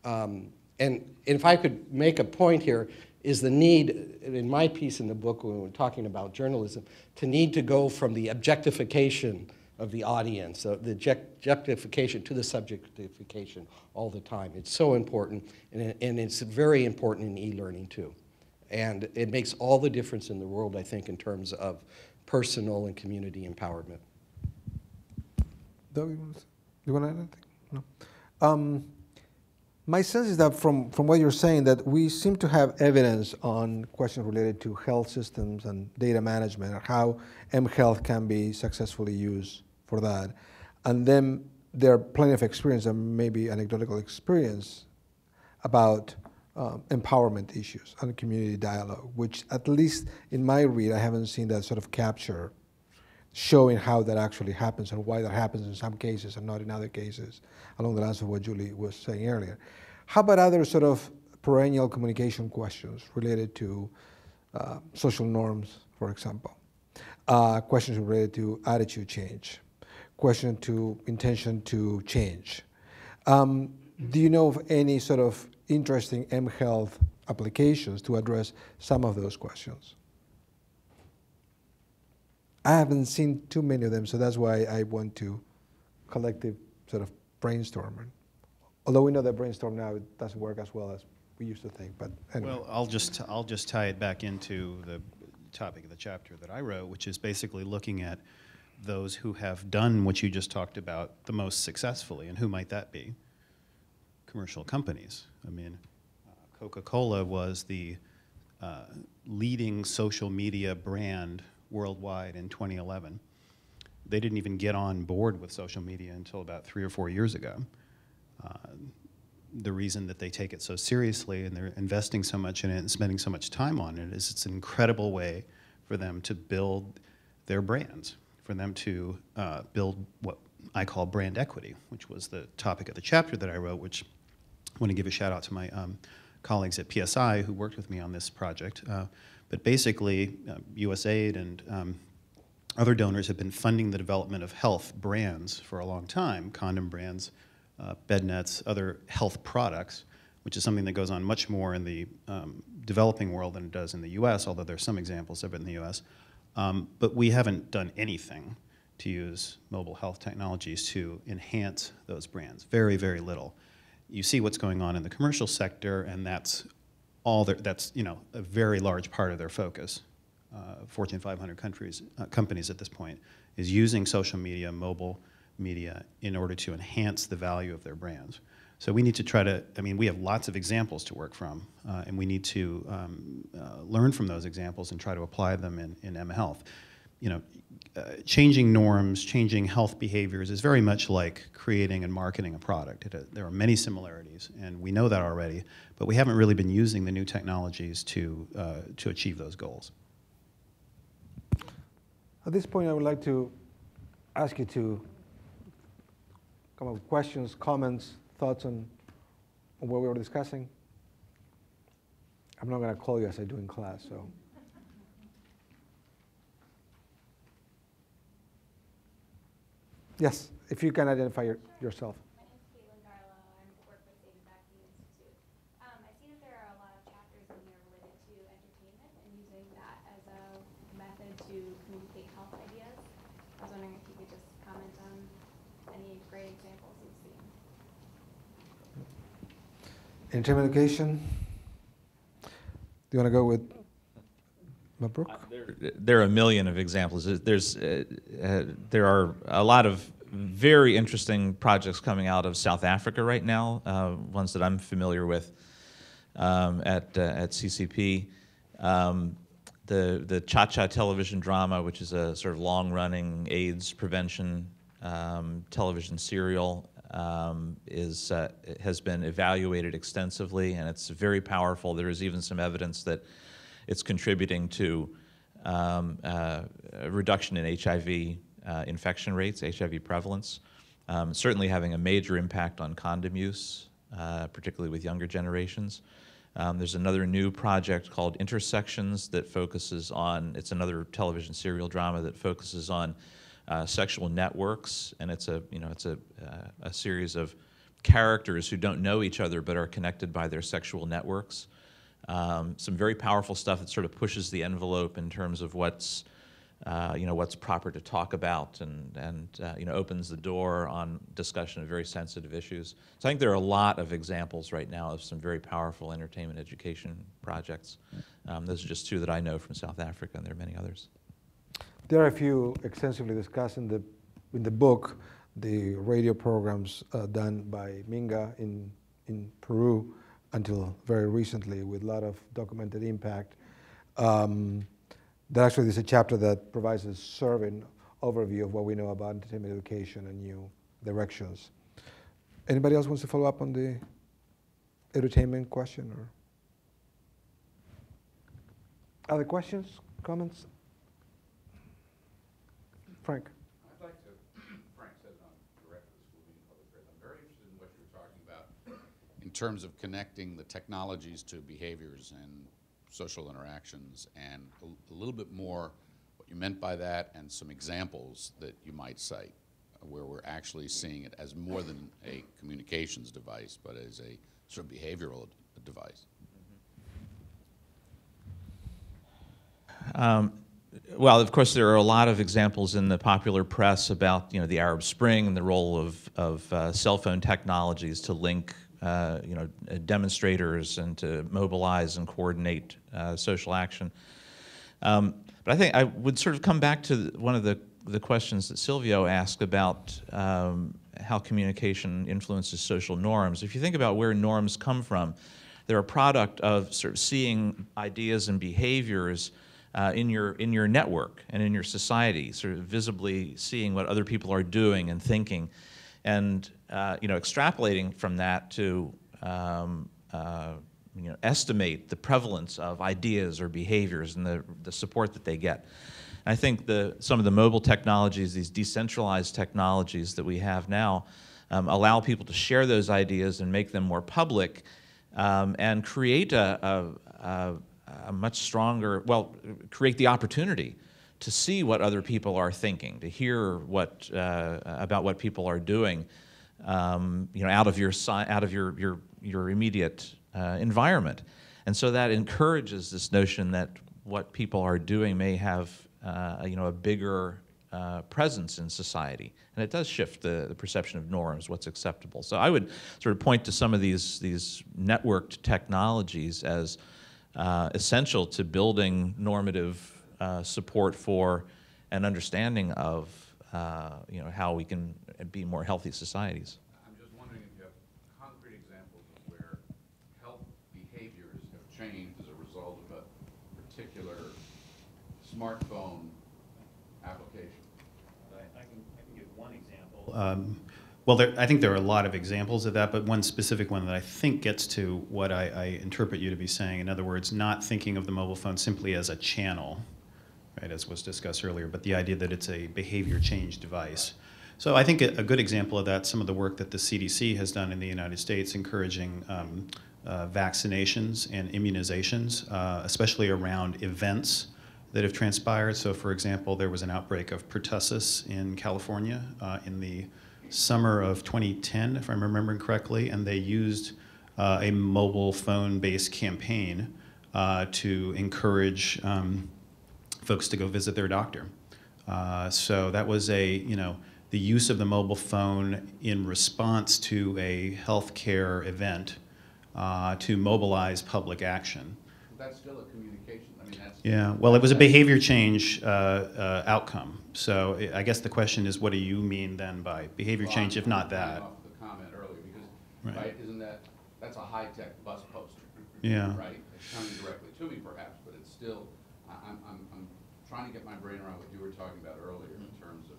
S7: um, and if I could make a point here, is the need, in my piece in the book when we're talking about journalism, to need to go from the objectification of the audience, the objectification to the subjectification all the time. It's so important, and, and it's very important in e-learning too. And it makes all the difference in the world, I think, in terms of personal and community empowerment.
S1: Do you want to You want to add anything? No. Um, my sense is that from, from what you're saying, that we seem to have evidence on questions related to health systems and data management, and how mHealth can be successfully used for that. And then there are plenty of experience and maybe anecdotal experience about um, empowerment issues and community dialogue, which at least in my read, I haven't seen that sort of capture showing how that actually happens and why that happens in some cases and not in other cases, along the lines of what Julie was saying earlier. How about other sort of perennial communication questions related to uh, social norms, for example? Uh, questions related to attitude change, question to intention to change. Um, do you know of any sort of interesting mHealth applications to address some of those questions? I haven't seen too many of them, so that's why I want to collective sort of brainstorm. Although we know that brainstorm now it doesn't work as well as we used to think, but anyway.
S2: Well, I'll just, I'll just tie it back into the topic of the chapter that I wrote, which is basically looking at those who have done what you just talked about the most successfully, and who might that be? Commercial companies. I mean, uh, Coca-Cola was the uh, leading social media brand worldwide in 2011. They didn't even get on board with social media until about three or four years ago. Uh, the reason that they take it so seriously and they're investing so much in it and spending so much time on it is it's an incredible way for them to build their brands, for them to uh, build what I call brand equity, which was the topic of the chapter that I wrote, which I want to give a shout out to my um, colleagues at PSI who worked with me on this project. Uh, but basically, uh, USAID and um, other donors have been funding the development of health brands for a long time, condom brands, uh, bed nets, other health products, which is something that goes on much more in the um, developing world than it does in the US, although there's some examples of it in the US. Um, but we haven't done anything to use mobile health technologies to enhance those brands. Very, very little. You see what's going on in the commercial sector, and that's all their, that's you know a very large part of their focus. Uh, Fortune 500 countries, uh, companies at this point is using social media, mobile media, in order to enhance the value of their brands. So we need to try to. I mean, we have lots of examples to work from, uh, and we need to um, uh, learn from those examples and try to apply them in in mHealth. You know, uh, changing norms, changing health behaviors is very much like creating and marketing a product. It, uh, there are many similarities, and we know that already, but we haven't really been using the new technologies to, uh, to achieve those goals.
S1: At this point, I would like to ask you to come up with questions, comments, thoughts on, on what we were discussing. I'm not going to call you as I do in class, so. Yes, if you can identify your, yourself.
S8: My name is Caitlin Garlow. I work with Sabin Vaccine Institute. Um, I see that there are a lot of chapters in here related to entertainment and using that as a method to communicate health ideas. I was wondering if you could just comment on any great examples you've seen.
S1: Entertainment education. Do you want to go with Mabruk?
S4: There, there are a million of examples. There's, uh, uh, there are a lot of very interesting projects coming out of South Africa right now, uh, ones that I'm familiar with um, at, uh, at CCP. Um, the, the Tsha Tsha television drama, which is a sort of long running AIDS prevention um, television serial, um, is, uh, has been evaluated extensively and it's very powerful. There is even some evidence that it's contributing to um, uh, a reduction in HIV uh, infection rates, HIV prevalence. Um, certainly having a major impact on condom use, uh, particularly with younger generations. Um, there's another new project called Intersexions that focuses on, it's another television serial drama that focuses on uh, sexual networks, and it's a, you know, it's a, uh, a series of characters who don't know each other but are connected by their sexual networks. Um, some very powerful stuff that sort of pushes the envelope in terms of what's, uh, you know, what's proper to talk about and, and uh, you know, opens the door on discussion of very sensitive issues. So I think there are a lot of examples right now of some very powerful entertainment education projects. Um, those are just two that I know from South Africa, and there are many others.
S1: There are a few extensively discussed in the, in the book. the radio programs uh, done by Minga in, in Peru until very recently with a lot of documented impact. Um, there actually is a chapter that provides a survey overview of what we know about entertainment education and new directions. Anybody else wants to follow up on the entertainment question or other questions, comments? Frank.
S9: I'd like to, Frank Sesno I'm director of the School of Media and Public Affairs. I'm very interested in what you were talking about in terms of connecting the technologies to behaviors and social interactions and a, a little bit more what you meant by that and some examples that you might cite uh, where we're actually seeing it as more than a communications device, but as a sort of behavioral device.
S4: Um, well, of course, there are a lot of examples in the popular press about you know the Arab Spring and the role of of uh, cell phone technologies to link uh, you know demonstrators and to mobilize and coordinate uh, social action. Um, but I think I would sort of come back to one of the the questions that Silvio asked about um, how communication influences social norms. If you think about where norms come from, they're a product of sort of seeing ideas and behaviors uh, in your in your network and in your society, sort of visibly seeing what other people are doing and thinking, and uh, you know extrapolating from that to um, uh, you know estimate the prevalence of ideas or behaviors and the the support that they get. And I think the some of the mobile technologies, these decentralized technologies that we have now, um, allow people to share those ideas and make them more public, um, and create a, a, a a much stronger, well, create the opportunity to see what other people are thinking, to hear what, uh, about what people are doing, um, you know, out of your, out of your, your, your immediate uh, environment. And so that encourages this notion that what people are doing may have, uh, you know, a bigger uh, presence in society. And it does shift the, the, perception of norms, what's acceptable. So I would sort of point to some of these, these networked technologies as uh, essential to building normative uh, support for an understanding of uh, you know, how we can be more healthy societies.
S9: I'm just wondering if you have concrete examples of where health behaviors have changed as a result of a particular smartphone application.
S2: I, I, can, I can give one example. Um, well, there, I think there are a lot of examples of that, but one specific one that I think gets to what I, I, interpret you to be saying. In other words, not thinking of the mobile phone simply as a channel, right, as was discussed earlier, but the idea that it's a behavior change device. So I think a, a good example of that, some of the work that the CDC has done in the United States, encouraging um, uh, vaccinations and immunizations, uh, especially around events that have transpired. So, for example, there was an outbreak of pertussis in California uh, in the summer of 2010, if I'm remembering correctly, and they used uh, a mobile phone-based campaign uh, to encourage um, folks to go visit their doctor. Uh, so that was a, you know, the use of the mobile phone in response to a healthcare event uh, to mobilize public action.
S9: That's still a communication. I mean, that's
S2: yeah. Well, it was a behavior change uh, uh, outcome. So I guess the question is, what do you mean then by behavior
S9: well,
S2: change,
S9: I'm
S2: if not that?
S9: Off the comment earlier, because
S2: right.
S9: right. isn't that that's a high tech bus poster?
S2: Yeah.
S9: Right. It's coming directly to me, perhaps, but it's still. I'm, I'm, I'm trying to get my brain around what you were talking about earlier in terms of.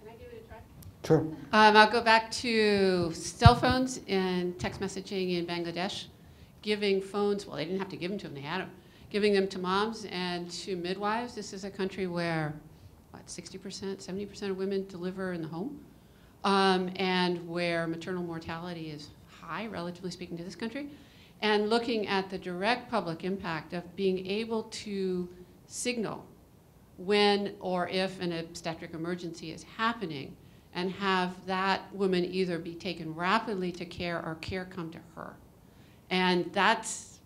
S5: Can I give it a try?
S1: Sure.
S5: Um, I'll go back to cell phones and text messaging in Bangladesh, giving phones. Well, they didn't have to give them to them; they had them giving them to moms and to midwives. This is a country where, what, 60%, 70% of women deliver in the home, um, and where maternal mortality is high, relatively speaking, to this country. And looking at the direct public impact of being able to signal when or if an obstetric emergency is happening and have that woman either be taken rapidly to care or care come to her. And that's,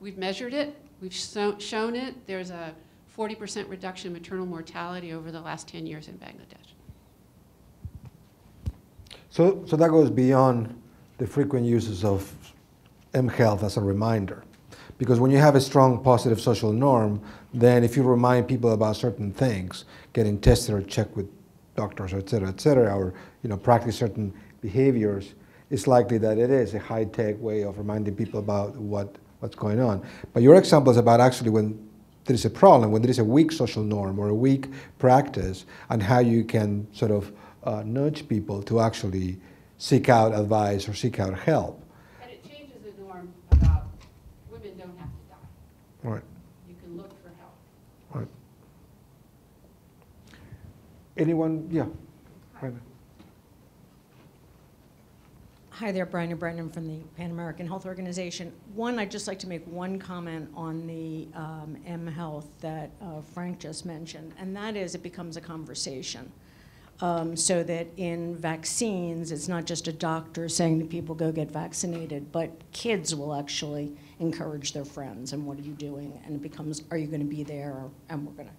S5: we've measured it, We've so, shown it. There's a 40% reduction in maternal mortality over the last 10 years in Bangladesh.
S1: So, so that goes beyond the frequent uses of mHealth as a reminder. Because when you have a strong positive social norm, then if you remind people about certain things, getting tested or checked with doctors, et cetera, et cetera, or you know, practice certain behaviors, it's likely that it is a high-tech way of reminding people about what, what's going on. But your example is about actually when there is a problem, when there is a weak social norm or a weak practice, and how you can sort of uh, nudge people to actually seek out advice or seek out help.
S5: And it changes the norm about women don't have to die.
S1: Right.
S5: You can look for help.
S1: Right. Anyone? Yeah. Right.
S10: Hi there, Brian and Brennan from the Pan American Health Organization. One, I'd just like to make one comment on the um, M Health that uh, Frank just mentioned, and that is it becomes a conversation. Um, so that in vaccines, it's not just a doctor saying to people, go get vaccinated, but kids will actually encourage their friends, and what are you doing? And it becomes, are you going to be there? And we're going to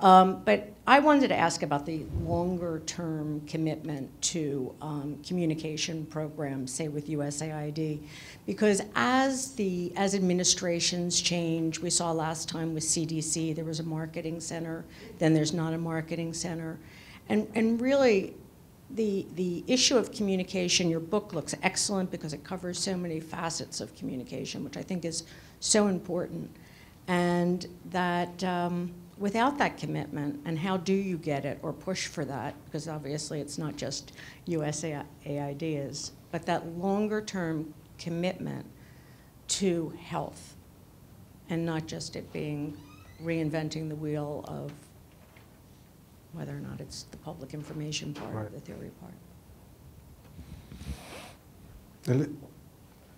S10: um, but I wanted to ask about the longer term commitment to um, communication programs, say with USAID, because as the as administrations change, we saw last time with CDC there was a marketing center, then there's not a marketing center, and and really. The, the issue of communication, your book looks excellent because it covers so many facets of communication, which I think is so important. And that um, without that commitment, and how do you get it or push for that? Because obviously it's not just USAID is, but that longer term commitment to health and not just it being reinventing the wheel of whether or not it's the public information part
S1: Right.
S10: or the theory part.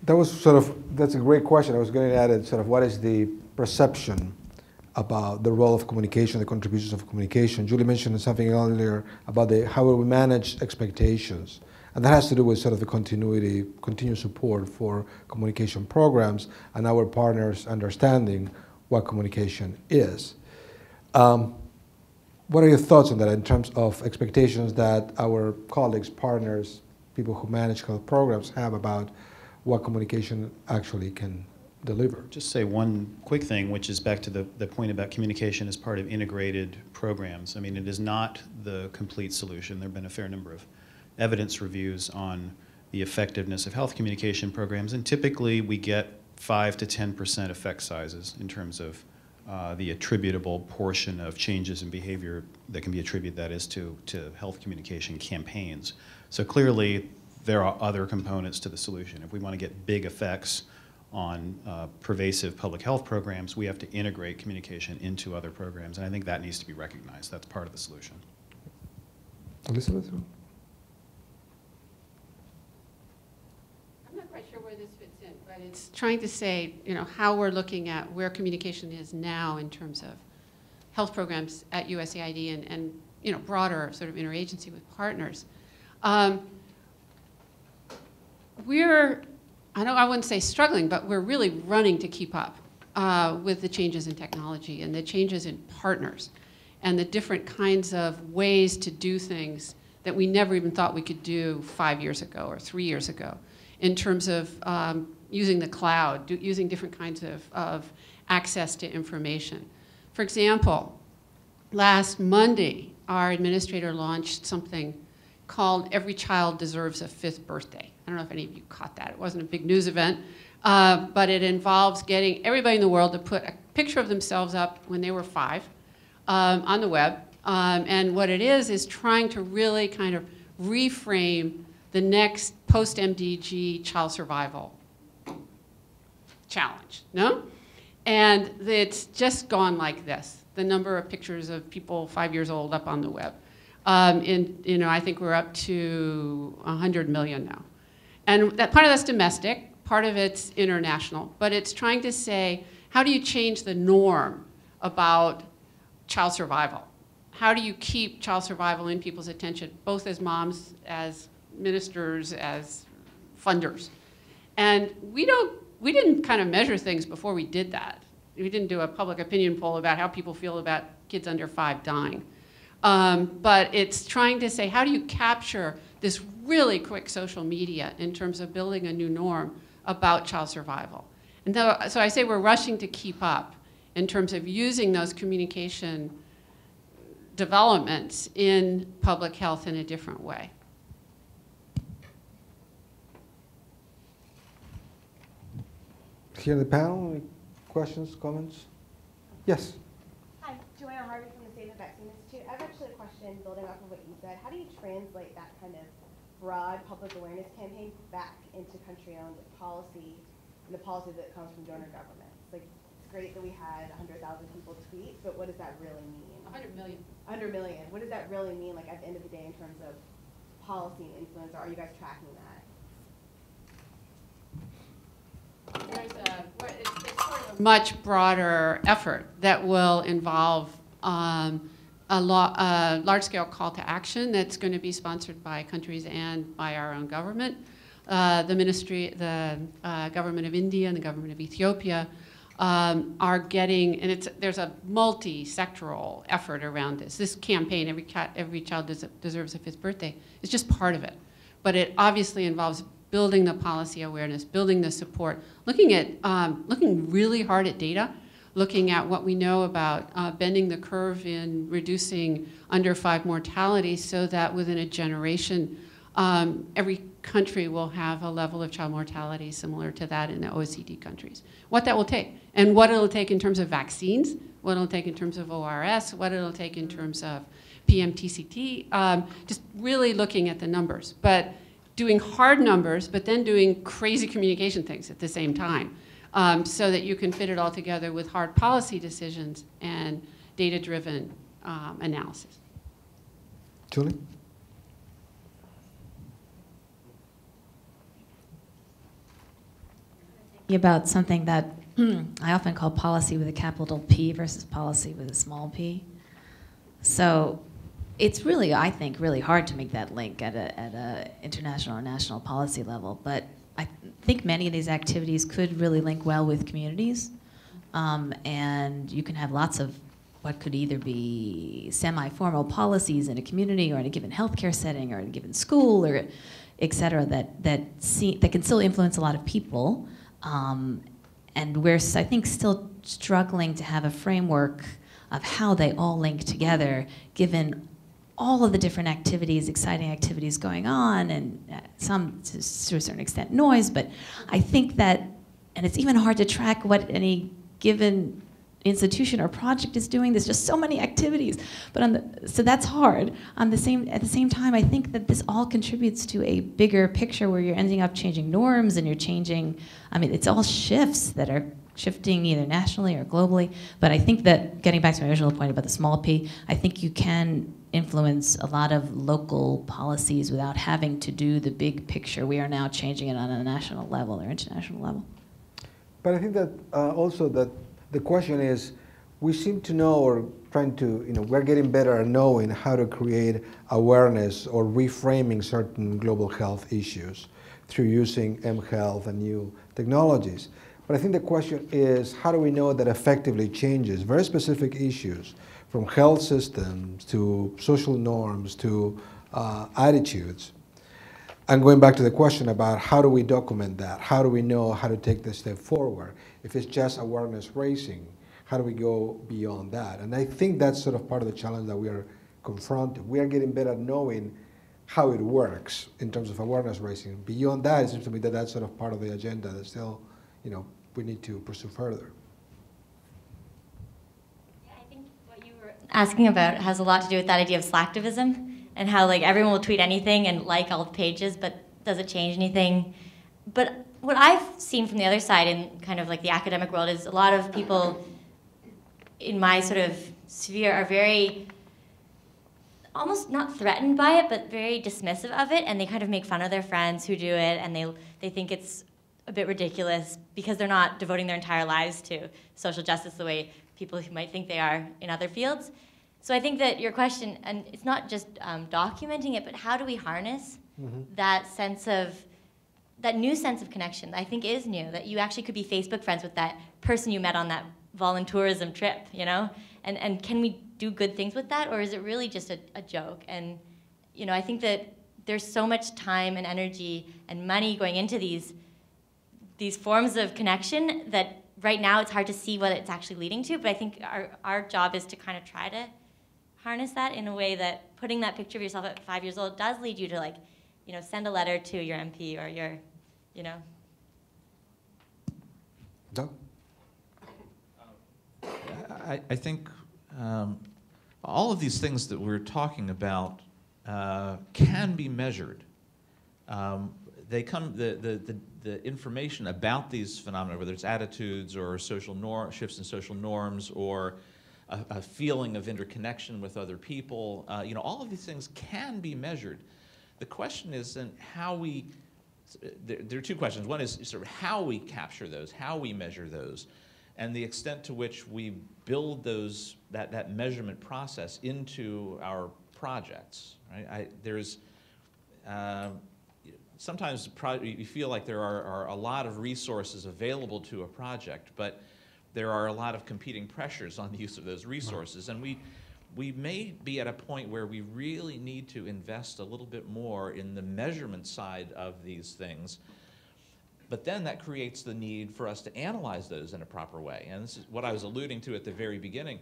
S1: That was sort of, that's a great question. I was going to add it, sort of what is the perception about the role of communication, the contributions of communication. Julie mentioned something earlier about the, how we manage expectations. And that has to do with sort of the continuity, continuous support for communication programs and our partners understanding what communication is. Um, what are your thoughts on that in terms of expectations that our colleagues, partners, people who manage health programs have about what communication actually can deliver?
S2: Just say one quick thing, which is back to the, the point about communication as part of integrated programs. I mean, it is not the complete solution. There have been a fair number of evidence reviews on the effectiveness of health communication programs, and typically we get 5 to 10% effect sizes in terms of uh, the attributable portion of changes in behavior that can be attributed, that is, to, to health communication campaigns. So clearly, there are other components to the solution. If we want to get big effects, on uh, pervasive public health programs, we have to integrate communication into other programs, and I think that needs to be recognized. That's part of the solution.
S1: Elizabeth?
S5: I'm not quite sure where this fits in, but it's trying to say, you know, how we're looking at where communication is now in terms of health programs at USAID and, and you know, broader sort of interagency with partners. Um, we're, I don't, I wouldn't say struggling, but we're really running to keep up uh, with the changes in technology and the changes in partners and the different kinds of ways to do things that we never even thought we could do five years ago or three years ago in terms of um, using the cloud, do, using different kinds of, of access to information. For example, last Monday, our administrator launched something called Every Child Deserves a Fifth Birthday. I don't know if any of you caught that. It wasn't a big news event, uh, but it involves getting everybody in the world to put a picture of themselves up when they were five um, on the web. Um, and what it is, is trying to really kind of reframe the next post MDG child survival challenge, no? And it's just gone like this the number of pictures of people five years old up on the web. Um, and, you know, I think we're up to 100 million now. And that part of that's domestic, part of it's international, but it's trying to say, how do you change the norm about child survival? How do you keep child survival in people's attention, both as moms, as ministers, as funders? And we don't, we didn't kind of measure things before we did that. We didn't do a public opinion poll about how people feel about kids under five dying. Um, but it's trying to say, how do you capture this really quick social media in terms of building a new norm about child survival? And so, so I say we're rushing to keep up in terms of using those communication developments in public health in a different way.
S1: Here in the panel, any questions, comments? Yes.
S11: Hi, Joanna Harvey from the Sabin Vaccine Institute. I have actually a question building off of what you said. How do you translate that kind of broad public awareness campaign back into country-owned policy and the policy that comes from donor governments? Like, it's great that we had 100,000 people tweet, but what does that really mean?
S5: 100 million.
S11: 100 million. What does that really mean, like, at the end of the day in terms of policy and influence? Are you guys tracking that?
S5: There's a, it's, it's sort of a much broader effort that will involve um, a, large-scale call to action that's going to be sponsored by countries and by our own government. Uh, the ministry, the uh, government of India and the government of Ethiopia um, are getting, and it's, there's a multi-sectoral effort around this. This campaign, Every, Cat, Every Child Des- Deserves a Fifth Birthday, is just part of it. But it obviously involves building the policy awareness, building the support, looking at, um, looking really hard at data, looking at what we know about uh, bending the curve in reducing under five mortality so that within a generation, um, every country will have a level of child mortality similar to that in the OECD countries. What that will take, and what it'll take in terms of vaccines, what it'll take in terms of ORS, what it'll take in terms of PMTCT, um, just really looking at the numbers. But doing hard numbers, but then doing crazy communication things at the same time um, so that you can fit it all together with hard policy decisions and data-driven um, analysis.
S1: Julie?
S3: about something that I often call policy with a capital P versus policy with a small p. So it's really, I think, really hard to make that link at a, at a international or national policy level. But I think many of these activities could really link well with communities. Um, and you can have lots of what could either be semi-formal policies in a community or in a given healthcare setting or in a given school or et cetera that, that, see, that can still influence a lot of people. Um, and we're, I think, still struggling to have a framework of how they all link together, given all of the different activities, exciting activities going on, and uh, some to, to a certain extent noise. But I think that, and it's even hard to track what any given institution or project is doing. There's just so many activities, but on the so that's hard. On the same at the same time, I think that this all contributes to a bigger picture where you're ending up changing norms and you're changing. I mean, it's all shifts that are shifting either nationally or globally. But I think that getting back to my original point about the small p, I think you can influence a lot of local policies without having to do the big picture. We are now changing it on a national level or international level.
S1: But I think that uh, also that the question is, we seem to know or trying to, you know, we're getting better at knowing how to create awareness or reframing certain global health issues through using mHealth and new technologies. But I think the question is, how do we know that effectively changes very specific issues from health systems to social norms to uh, attitudes? And going back to the question about how do we document that? How do we know how to take this step forward? If it's just awareness raising, how do we go beyond that? And I think that's sort of part of the challenge that we are confronted. We are getting better at knowing how it works in terms of awareness raising. Beyond that, it seems to me that that's sort of part of the agenda that still, you know, we need to pursue further.
S6: Yeah, I think what you were asking about has a lot to do with that idea of slacktivism and how like everyone will tweet anything and like all the pages, but does it change anything? But what I've seen from the other side in kind of like the academic world is a lot of people in my sort of sphere are very almost not threatened by it, but very dismissive of it, and they kind of make fun of their friends who do it, and they they think it's a bit ridiculous because they're not devoting their entire lives to social justice the way people who might think they are in other fields. So I think that your question, and it's not just um, documenting it, but how do we harness mm-hmm. that sense of that new sense of connection that I think is new, that you actually could be Facebook friends with that person you met on that voluntourism trip, you know? And, and can we do good things with that, or is it really just a, a joke? And, you know, I think that there's so much time and energy and money going into these, these forms of connection that right now it's hard to see what it's actually leading to, but I think our, our job is to kind of try to harness that in a way that putting that picture of yourself at five years old does lead you to like, you know, send a letter to your MP or your, you know.
S1: Doug?
S4: I, I think um, all of these things that we're talking about uh, can be measured. Um, they come, the, the, the, the information about these phenomena, whether it's attitudes or social norm, shifts in social norms or a, a feeling of interconnection with other people, uh, you know, all of these things can be measured. The question is then how we, there, there are two questions. One is sort of how we capture those, how we measure those, and the extent to which we build those, that, that measurement process into our projects, right? I, there's, uh, sometimes pro- you feel like there are, are a lot of resources available to a project, but there are a lot of competing pressures on the use of those resources. And we, we may be at a point where we really need to invest a little bit more in the measurement side of these things. But then that creates the need for us to analyze those in a proper way. And this is what I was alluding to at the very beginning.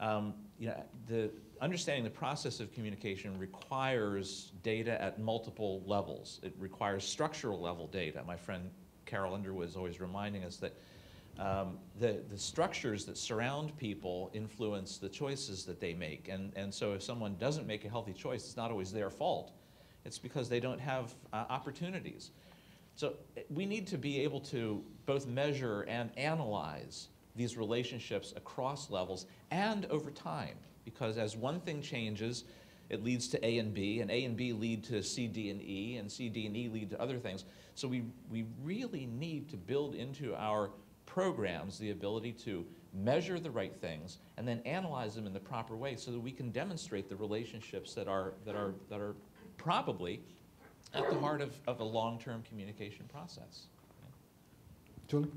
S4: Um, you know, the, understanding the process of communication requires data at multiple levels. It requires structural level data. My friend Carol Underwood is always reminding us that um, the, the structures that surround people influence the choices that they make. And, and so if someone doesn't make a healthy choice, it's not always their fault. It's because they don't have uh, opportunities. So we need to be able to both measure and analyze these relationships across levels and over time. Because as one thing changes, it leads to A and B, and A and B lead to C, D, and E, and C, D, and E lead to other things. So we, we really need to build into our programs the ability to measure the right things and then analyze them in the proper way so that we can demonstrate the relationships that are, that are, that are probably at the heart of, of a long-term communication process.
S1: Julie?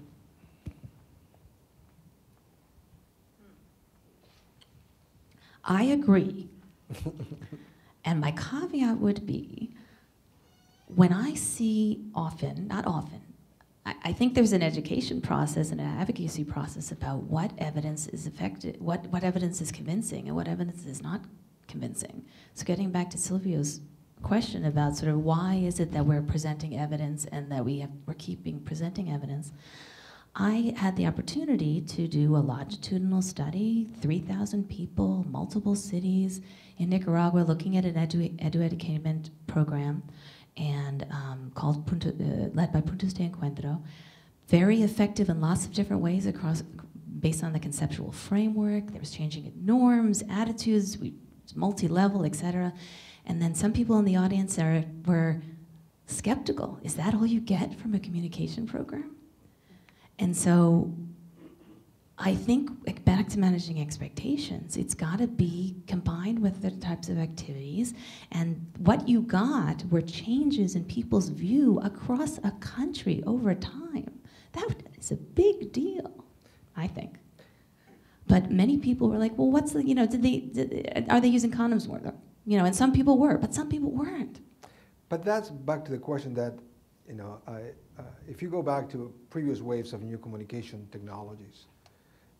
S3: I agree. and my caveat would be when I see often, not often, I, think there's an education process and an advocacy process about what evidence is effective, what, what evidence is convincing and what evidence is not convincing. So getting back to Silvio's question about sort of why is it that we're presenting evidence and that we have, we're keeping presenting evidence, I had the opportunity to do a longitudinal study, 3,000 people, multiple cities in Nicaragua, looking at an edu, edu program and um, called Punto, uh, led by Puntos de Encuentro. Very effective in lots of different ways across, based on the conceptual framework. There was changing norms, attitudes, multi-level, et cetera. And then some people in the audience are, were skeptical. Is that all you get from a communication program? And so I think back to managing expectations, it's got to be combined with the types of activities. And what you got were changes in people's view across a country over time. That is a big deal, I think. But many people were like, well, what's the, you know, did they, did, are they using condoms more? You know, and some people were, but some people weren't.
S1: But that's back to the question that, you know, I, uh, if you go back to previous waves of new communication technologies,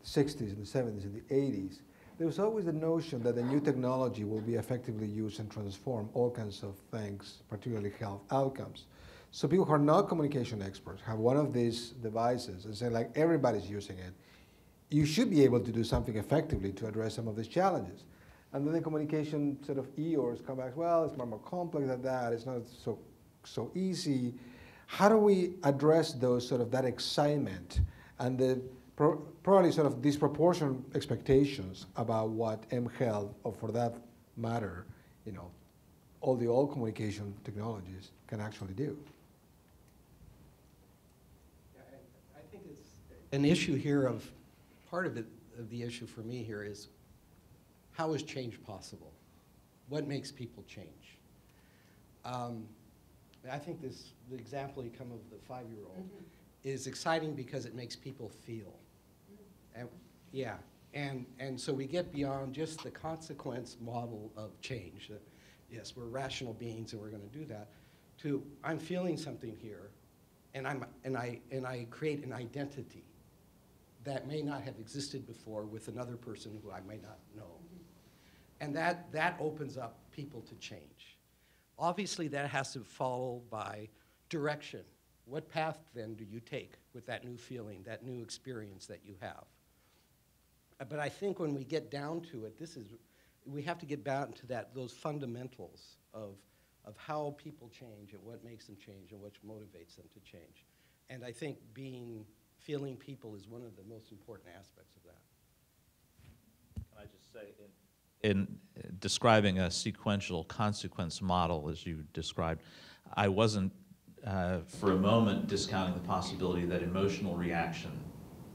S1: the 60s and the 70s and the 80s, there was always the notion that the new technology will be effectively used and transform all kinds of things, particularly health outcomes. So people who are not communication experts have one of these devices and say like everybody's using it. You should be able to do something effectively to address some of these challenges. And then the communication sort of Eeyores come back, well, it's more, more complex than that, it's not so, so easy. How do we address those sort of that excitement and the pro probably sort of disproportionate expectations about what M-Health, or for that matter, you know, all the old communication technologies can actually do?
S7: I think it's an issue here of, part of it, of the issue for me here is how is change possible? What makes people change? Um, I think this, the example you come of the five-year-old mm -hmm. is exciting because it makes people feel. Mm -hmm. and, yeah, and, and so we get beyond just the consequence model of change. That, yes, we're rational beings and we're going to do that, to I'm feeling something here, and, I'm, and, I, and I create an identity that may not have existed before with another person who I may not know. And that, that opens up people to change. Obviously, that has to follow by direction. What path then do you take with that new feeling, that new experience that you have? Uh, But I think when we get down to it, this is, we have to get down to that, those fundamentals of, of how people change and what makes them change and what motivates them to change. And I think being, feeling people is one of the most important aspects of that.
S4: Can I just say, in, in describing a sequential consequence model, as you described, I wasn't uh, for a moment discounting the possibility that emotional reaction,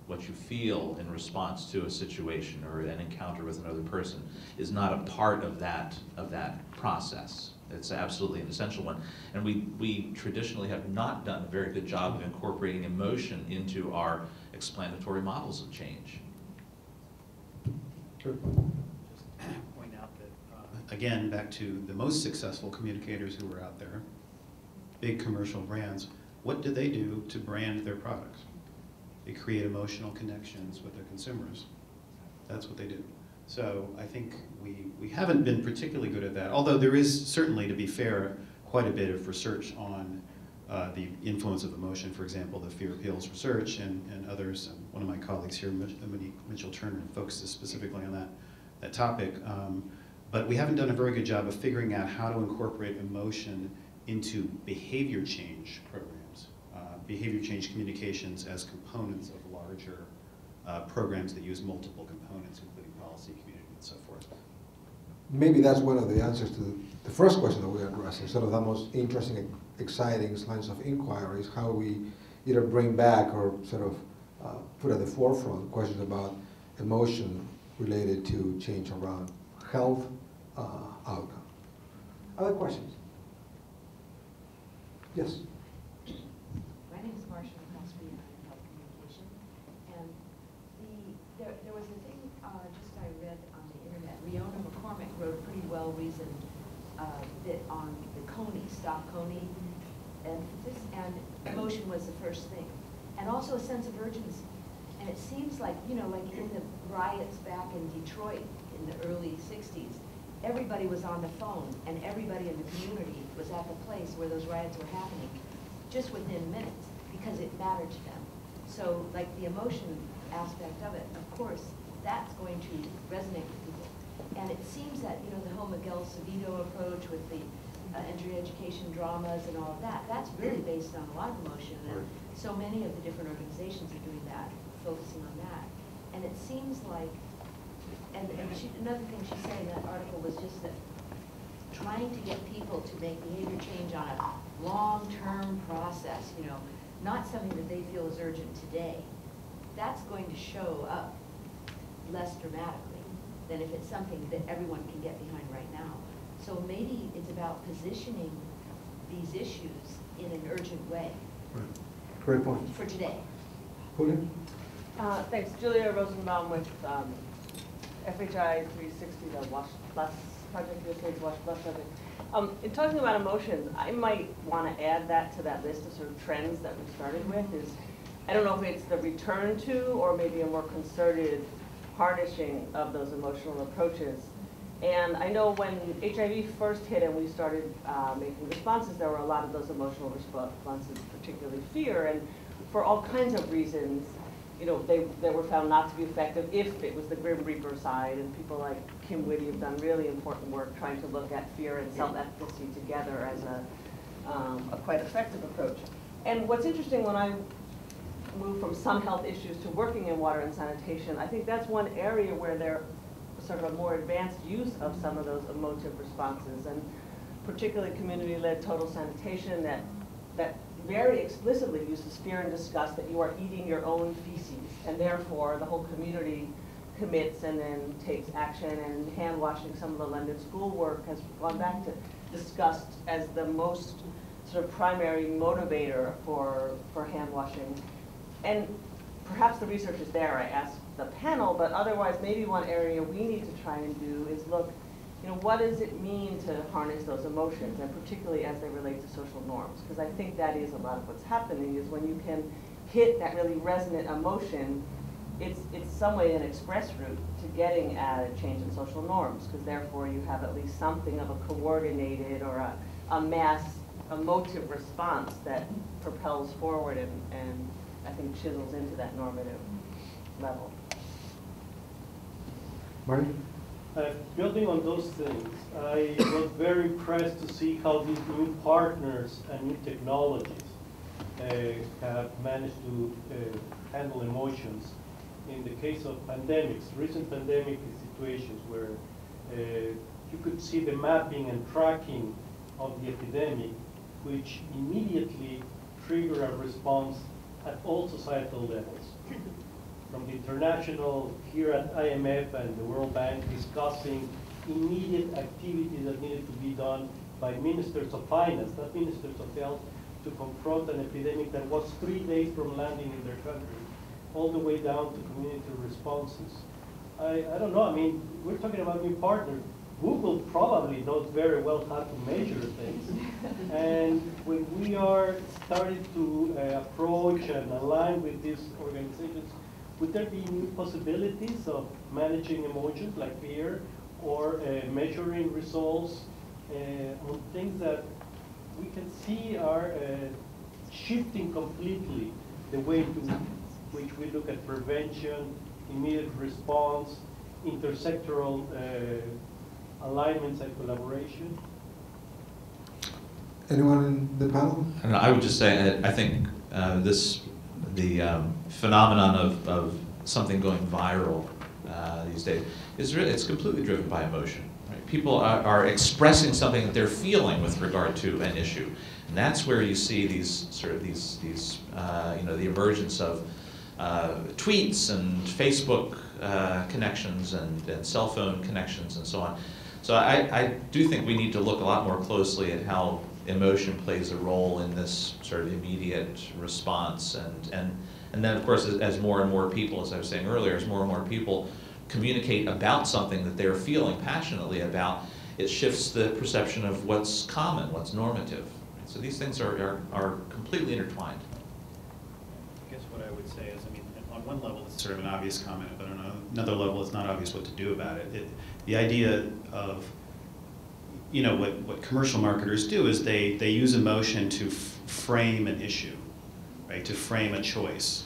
S4: what you feel in response to a situation or an encounter with another person, is not a part of that of that process. It's absolutely an essential one. And we, we traditionally have not done a very good job of incorporating emotion into our explanatory models of change.
S2: uh, again, back to the most successful communicators who were out there, big commercial brands, what do they do to brand their products? They create emotional connections with their consumers. That's what they do. So I think we, we haven't been particularly good at that, although there is certainly, to be fair, quite a bit of research on uh, the influence of emotion, for example, the Fear Appeals research and, and others. One of my colleagues here, Monique Mitchell-Turner, focuses specifically on that, that topic. Um, but we haven't done a very good job of figuring out how to incorporate emotion into behavior change programs, uh, behavior change communications as components of larger uh, programs that use multiple components, including policy, community, and so forth.
S1: Maybe that's one of the answers to the first question that we addressed. Sort of the most interesting, and exciting lines of inquiry is how we either bring back or sort of uh, put at the forefront questions about emotion related to change around health uh, outcome. Other questions? Yes.
S12: My name is Marcia McCoskey, and I'm in health communication. And the, there, there was a thing, uh, just I read on the internet, Leona McCormick wrote a pretty well-reasoned, uh, bit on the Kony, Stop Kony emphasis, and emotion was the first thing. And also a sense of urgency. And it seems like, you know, like in the riots back in Detroit in the early sixties, everybody was on the phone, and everybody in the community was at the place where those riots were happening, just within minutes, because it mattered to them. So, like, the emotion aspect of it, of course, that's going to resonate with people. And it seems that, you know, the whole Miguel Sabido approach with the uh, entry education dramas and all of that, that's really based on a lot of emotion. And so many of the different organizations are doing that, focusing on that. And it seems like and, and she, another thing she said in that article was just that trying to get people to make behavior change on a long-term process, you know, not something that they feel is urgent today, that's going to show up less dramatically than if it's something that everyone can get behind right now. So maybe it's about positioning these issues in an urgent way Right.
S1: Great point.
S12: for today.
S1: Julia?
S13: Uh, Thanks. Julia Rosenbaum with um, FHI 360, the Wash Plus Project, USAID's Wash Plus Project. Um, In talking about emotions, I might want to add that to that list of sort of trends that we started with is, I don't know if it's the return to or maybe a more concerted harnessing of those emotional approaches. And I know when HIV first hit and we started uh, making responses, there were a lot of those emotional responses, particularly fear. And for all kinds of reasons, you know, they, they were found not to be effective if it was the Grim Reaper side. And people like Kim Witte have done really important work trying to look at fear and self-efficacy together as a, um, a quite effective approach. And what's interesting when I move from some health issues to working in water and sanitation, I think that's one area where there sort of a more advanced use of some of those emotive responses, and particularly community-led total sanitation that, that very explicitly uses fear and disgust that you are eating your own feces, and therefore the whole community commits and then takes action, and hand washing some of the London school work has gone back to disgust as the most sort of primary motivator for, for hand washing. And perhaps the research is there, I asked the panel, but otherwise maybe one area we need to try and do is look, you know, what does it mean to harness those emotions, and particularly as they relate to social norms? Because I think that is a lot of what's happening, is when you can hit that really resonant emotion, it's, it's some way an express route to getting at a change in social norms, because therefore you have at least something of a coordinated or a, a mass emotive response that propels forward and, and I think chisels into that normative level.
S1: Marty?
S14: Uh, Building on those things, I was very impressed to see how these new partners and new technologies uh, have managed to uh, handle emotions. In the case of pandemics, recent pandemic situations where uh, you could see the mapping and tracking of the epidemic, which immediately trigger a response at all societal levels from the international, here at IMF and the World Bank, discussing immediate activities that needed to be done by ministers of finance, not ministers of health, to confront an epidemic that was three days from landing in their country, all the way down to community responses. I, I don't know, I mean, we're talking about new partners. Google probably knows very well how to measure things. and when we are starting to uh, approach and align with these organizations, would there be new possibilities of managing emotions like fear or uh, measuring results uh, on things that we can see are uh, shifting completely the way to which we look at prevention, immediate response, intersectoral uh, alignments and collaboration?
S1: Anyone in the panel?
S4: And I would just say, I I think uh, this, the um, phenomenon of, of something going viral uh, these days is really, it's completely driven by emotion. Right? People are, are expressing something that they're feeling with regard to an issue, and that's where you see these sort of these these uh, you know the emergence of uh, tweets and Facebook uh, connections and, and cell phone connections and so on. So I, I do think we need to look a lot more closely at how emotion plays a role in this sort of immediate response. And, and, and then, of course, as, as more and more people, as I was saying earlier, as more and more people communicate about something that they're feeling passionately about, it shifts the perception of what's common, what's normative. So these things are, are, are completely intertwined.
S2: I guess what I would say is, I mean, on one level, it's sort of an obvious comment, but on another level, it's not obvious what to do about it. it the idea of, you know, what, what commercial marketers do is they, they use emotion to frame an issue, right, to frame a choice.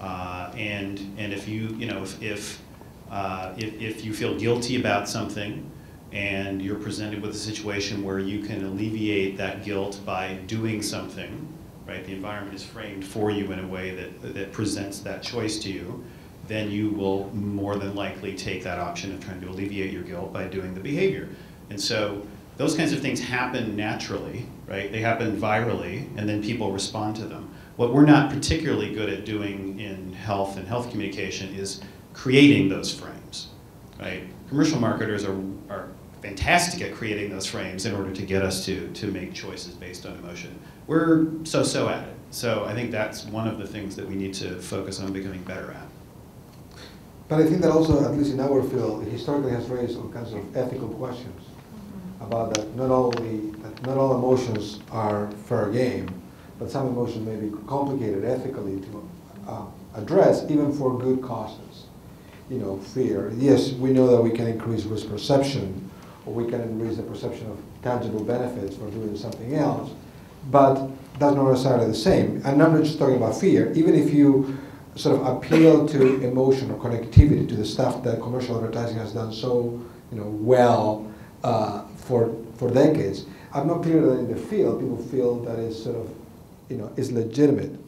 S2: Uh, and, and if you, you know, if, if, uh, if, if you feel guilty about something, and you're presented with a situation where you can alleviate that guilt by doing something, right? The environment is framed for you in a way that, that presents that choice to you, then you will more than likely take that option of trying to alleviate your guilt by doing the behavior. And so those kinds of things happen naturally, right? They happen virally, and then people respond to them. What we're not particularly good at doing in health and health communication is creating those frames, right? Commercial marketers are, are fantastic at creating those frames in order to get us to, to make choices based on emotion. We're so-so at it. So I think that's one of the things that we need to focus on becoming better at.
S1: But I think that also, at least in our field, historically has raised all kinds of ethical questions about that not only that not all emotions are fair game, but some emotions may be complicated ethically to uh, address, even for good causes. You know, fear. Yes, we know that we can increase risk perception, or we can increase the perception of tangible benefits for doing something else, but that's not necessarily the same. And I'm not just talking about fear. Even if you sort of appeal to emotion or connectivity to the stuff that commercial advertising has done so you know, well uh, for, for decades. I'm not clear that in the field people feel that it's sort of, you know, is legitimate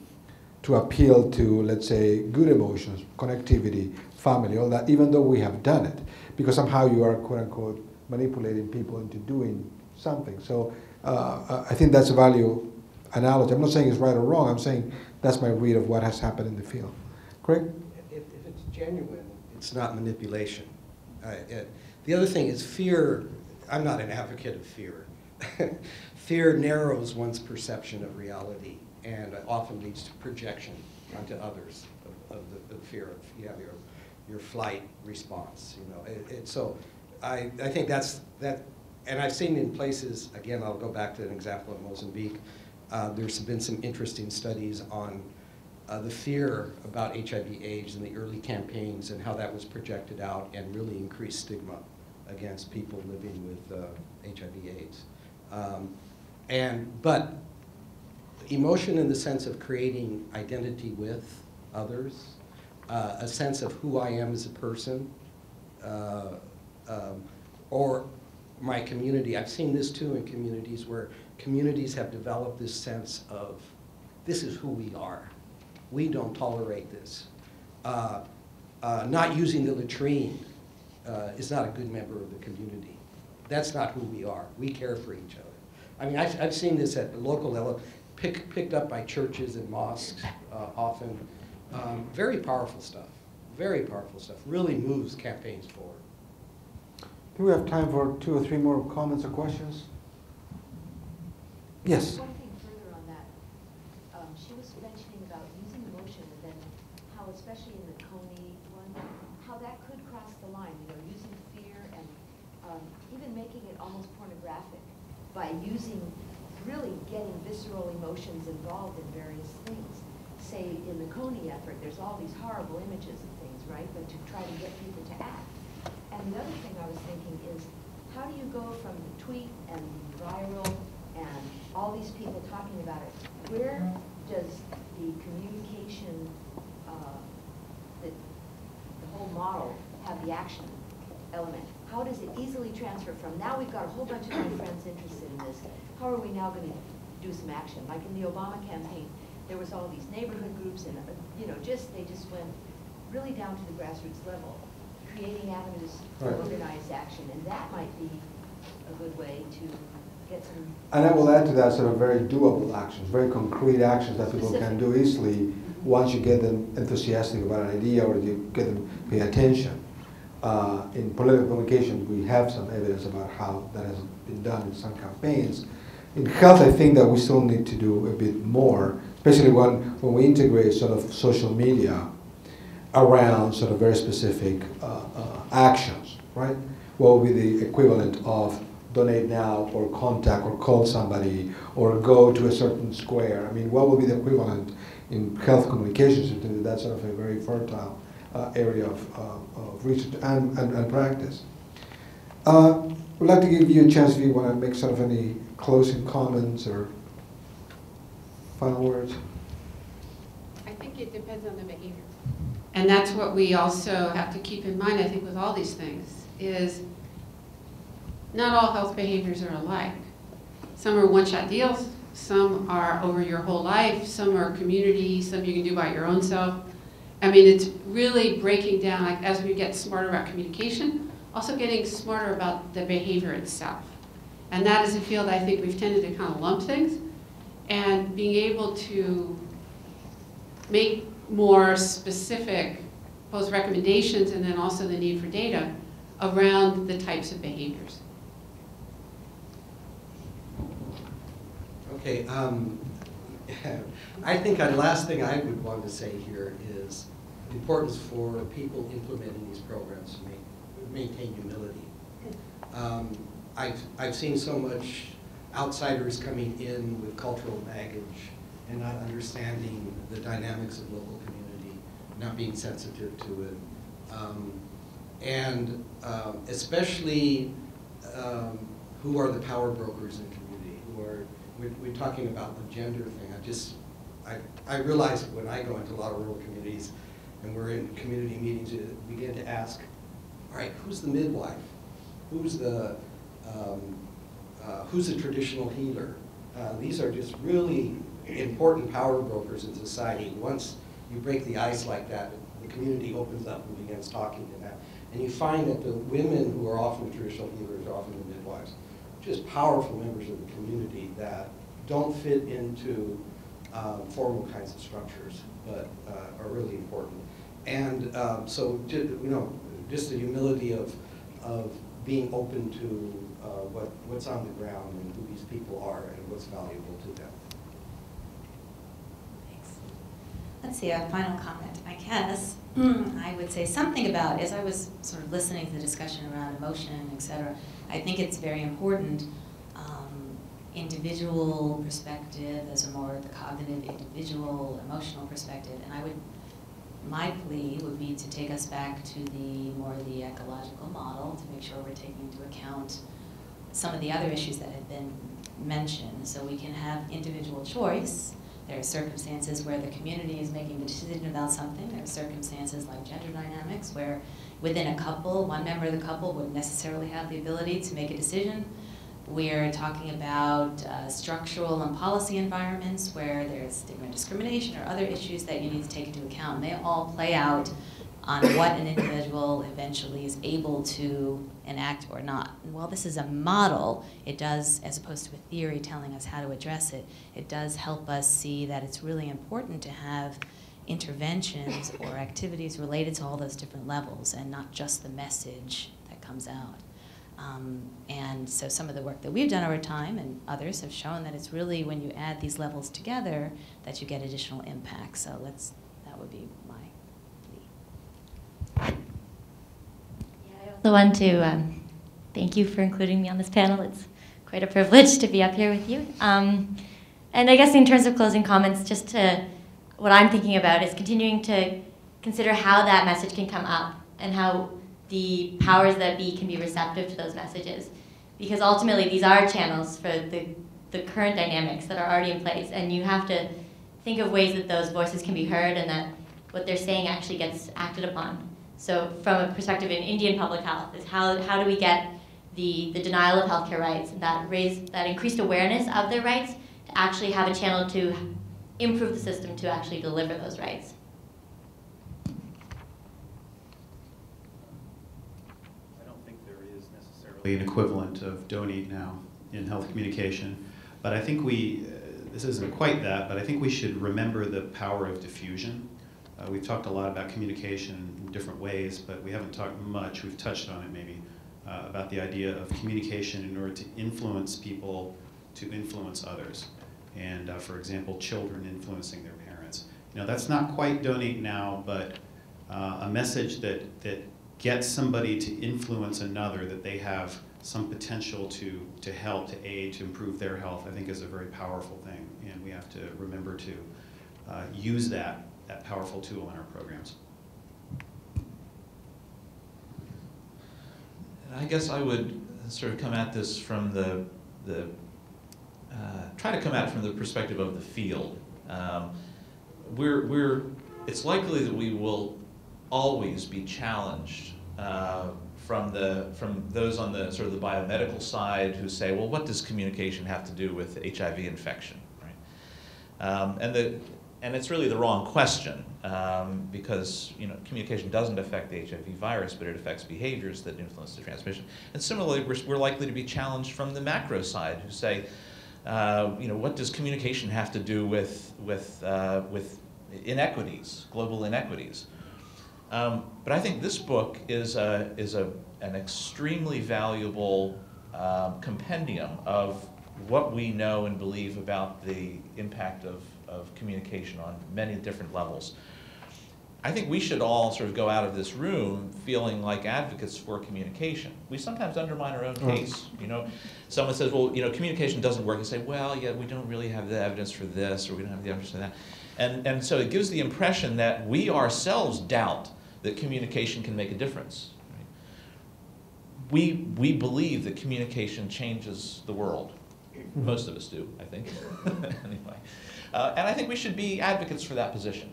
S1: to appeal to, let's say, good emotions, connectivity, family, all that, even though we have done it, because somehow you are, quote unquote, manipulating people into doing something. So uh, I think that's a value analogy. I'm not saying it's right or wrong, I'm saying that's my read of what has happened in the field. Craig?
S7: If, if it's genuine, it's not manipulation. Uh, it, the other thing is fear. I'm not an advocate of fear. fear narrows one's perception of reality and often leads to projection onto others of, of the, fear of you your, your flight response. You know, it, it, so I, I think that's that, and I've seen in places. Again, I'll go back to an example of Mozambique. Uh, there's been some interesting studies on uh, the fear about HIV/AIDS in the early campaigns and how that was projected out and really increased stigma against people living with uh, HIV/AIDS. Um, and but emotion in the sense of creating identity with others, uh, a sense of who I am as a person, uh, um, or my community. I've seen this too in communities where communities have developed this sense of this is who we are. We don't tolerate this. Uh, uh, not using the latrine uh, is not a good member of the community. That's not who we are. We care for each other. I mean, I've, I've seen this at the local level, pick, picked up by churches and mosques uh, often. Um, very powerful stuff. Very powerful stuff. Really moves campaigns forward.
S1: Do we have time for two or three more comments or questions? Yes.
S12: One thing further on that, um, she was mentioning about using emotion and then how, especially in the Kony one, how that could cross the line, you know, using fear and um, even making it almost pornographic by using, really getting visceral emotions involved in various things. Say in the Kony effort, there's all these horrible images and things, right? But to try to get people to act. And the other thing I was thinking is, how do you go from the tweet and the viral and all these people talking about it, where does the communication, uh, the, the whole model have the action element? How does it easily transfer from, now we've got a whole bunch of my friends interested in this, how are we now going to do some action? Like in the Obama campaign, there was all these neighborhood groups and, uh, you know, just, they just went really down to the grassroots level, creating avenues for
S1: Right.
S12: organized action, and that might be a good way to get some
S1: And I will add to that sort of very doable actions, very concrete actions that people can do easily once you get them enthusiastic about an idea or you get them pay attention. Uh, in political communication, we have some evidence about how that has been done in some campaigns. In health, I think that we still need to do a bit more, especially when, when we integrate sort of social media around sort of very specific uh, uh, actions, right? What would be the equivalent of donate now or contact or call somebody or go to a certain square? I mean, what would be the equivalent in health communications? That's sort of a very fertile area of, uh, of research and, and, and practice. Uh, I'd like to give you a chance if you want to make sort of any closing comments or final words.
S5: I think it depends on the behavior. And that's what we also have to keep in mind, I think, with all these things, is not all health behaviors are alike. Some are one-shot deals, some are over your whole life, some are community, some you can do by your own self. I mean, it's really breaking down, like, as we get smarter about communication, also getting smarter about the behavior itself. And that is a field I think we've tended to kind of lump things, and being able to make more specific, both recommendations and then also the need for data around the types of behaviors.
S7: Okay, um, I think the last thing I would want to say here is the importance for people implementing these programs to ma- maintain humility. Um, I've, I've seen so much outsiders coming in with cultural baggage and not understanding the dynamics of local community, not being sensitive to it. Um, and um, especially um, who are the power brokers in community, who are, we're, we're talking about the gender thing. I just, I, I realize when I go into a lot of rural communities and we're in community meetings, you begin to ask, all right, who's the midwife? Who's the, um, uh, who's a traditional healer? Uh, these are just really important power brokers in society. Once you break the ice like that, the community opens up and begins talking to that. And you find that the women who are often the traditional healers are often the midwives, just powerful members of the community that don't fit into um, formal kinds of structures, but uh, are really important. And um, so, you know, just the humility of, of being open to uh, what, what's on the ground and who these people are and what's valuable to them.
S3: Let's see, a final comment. I guess I would say something about, as I was sort of listening to the discussion around emotion, et cetera, I think it's very important individual perspective, as a more cognitive, individual, emotional perspective. And I would, my plea would be to take us back to the more the ecological model to make sure we're taking into account some of the other issues that have been mentioned. So we can have individual choice. There are circumstances where the community is making a decision about something. There are circumstances like gender dynamics where within a couple, one member of the couple wouldn't necessarily have the ability to make a decision. We're talking about uh, structural and policy environments where there's stigma discrimination or other issues that you need to take into account. They all play out on what an individual eventually is able to enact or not. And while this is a model, it does, as opposed to a theory telling us how to address it, it does help us see that it's really important to have interventions or activities related to all those different levels and not just the message that comes out. Um, and so some of the work that we've done over time and others have shown that it's really when you add these levels together that you get additional impact. So let's, that would be my plea.
S6: I want to um, thank you for including me on this panel. It's quite a privilege to be up here with you. Um, and I guess in terms of closing comments, just to what I'm thinking about is continuing to consider how that message can come up and how the powers that be can be receptive to those messages. Because ultimately, these are channels for the, the current dynamics that are already in place, and you have to think of ways that those voices can be heard and that what they're saying actually gets acted upon. So from a perspective in Indian public health, is how, how do we get the, the denial of healthcare rights, that raise that increased awareness of their rights, to actually have a channel to improve the system to actually deliver those rights.
S2: I don't think there is necessarily an equivalent of donate now in health communication, but I think we, uh, this isn't quite that, but I think we should remember the power of diffusion. Uh, we've talked a lot about communication in different ways, but we haven't talked much, we've touched on it maybe, uh, about the idea of communication in order to influence people to influence others. And uh, for example, children influencing their parents. You know, that's not quite donate now, but uh, a message that, that gets somebody to influence another, that they have some potential to, to help, to aid, to improve their health, I think is a very powerful thing. And we have to remember to uh, use that, that powerful tool in our programs.
S4: I guess I would sort of come at this from the, the uh, try to come at it from the perspective of the field. Um, we're, we're, it's likely that we will always be challenged uh, from, the, from those on the sort of the biomedical side who say, well, what does communication have to do with HIV infection? Right? Um, and, the, and it's really the wrong question um, because you know, communication doesn't affect the HIV virus, but it affects behaviors that influence the transmission. And similarly, we're, we're likely to be challenged from the macro side who say, uh, you know, what does communication have to do with, with, uh, with inequities, global inequities? Um, but I think this book is, a, is a, an extremely valuable um, compendium of what we know and believe about the impact of, of communication on many different levels. I think we should all sort of go out of this room feeling like advocates for communication. We sometimes undermine our own mm. case. You know, someone says, "Well, you know, communication doesn't work," and say, "Well, yeah, we don't really have the evidence for this, or we don't have the evidence for that," and and so it gives the impression that we ourselves doubt that communication can make a difference. Right? We we believe that communication changes the world. Most of us do, I think. anyway, uh, and I think we should be advocates for that position.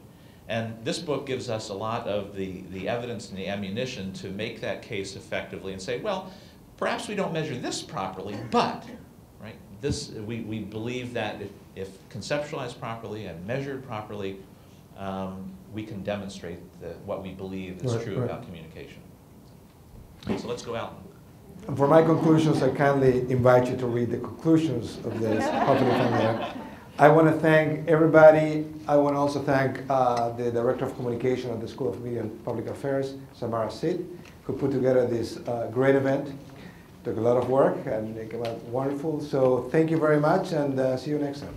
S4: And this book gives us a lot of the, the evidence and the ammunition to make that case effectively and say, well, perhaps we don't measure this properly, but right, this, we, we believe that if, if conceptualized properly and measured properly, um, we can demonstrate the, what we believe is right, true right. about communication. So let's go out.
S1: And for my conclusions, I kindly invite you to read the conclusions of this. Hopefully, I want to thank everybody. I want to also thank uh, the Director of Communication at the School of Media and Public Affairs, Samara Sid, who put together this uh, great event. Took a lot of work and it came out wonderful. So thank you very much and uh, see you next time.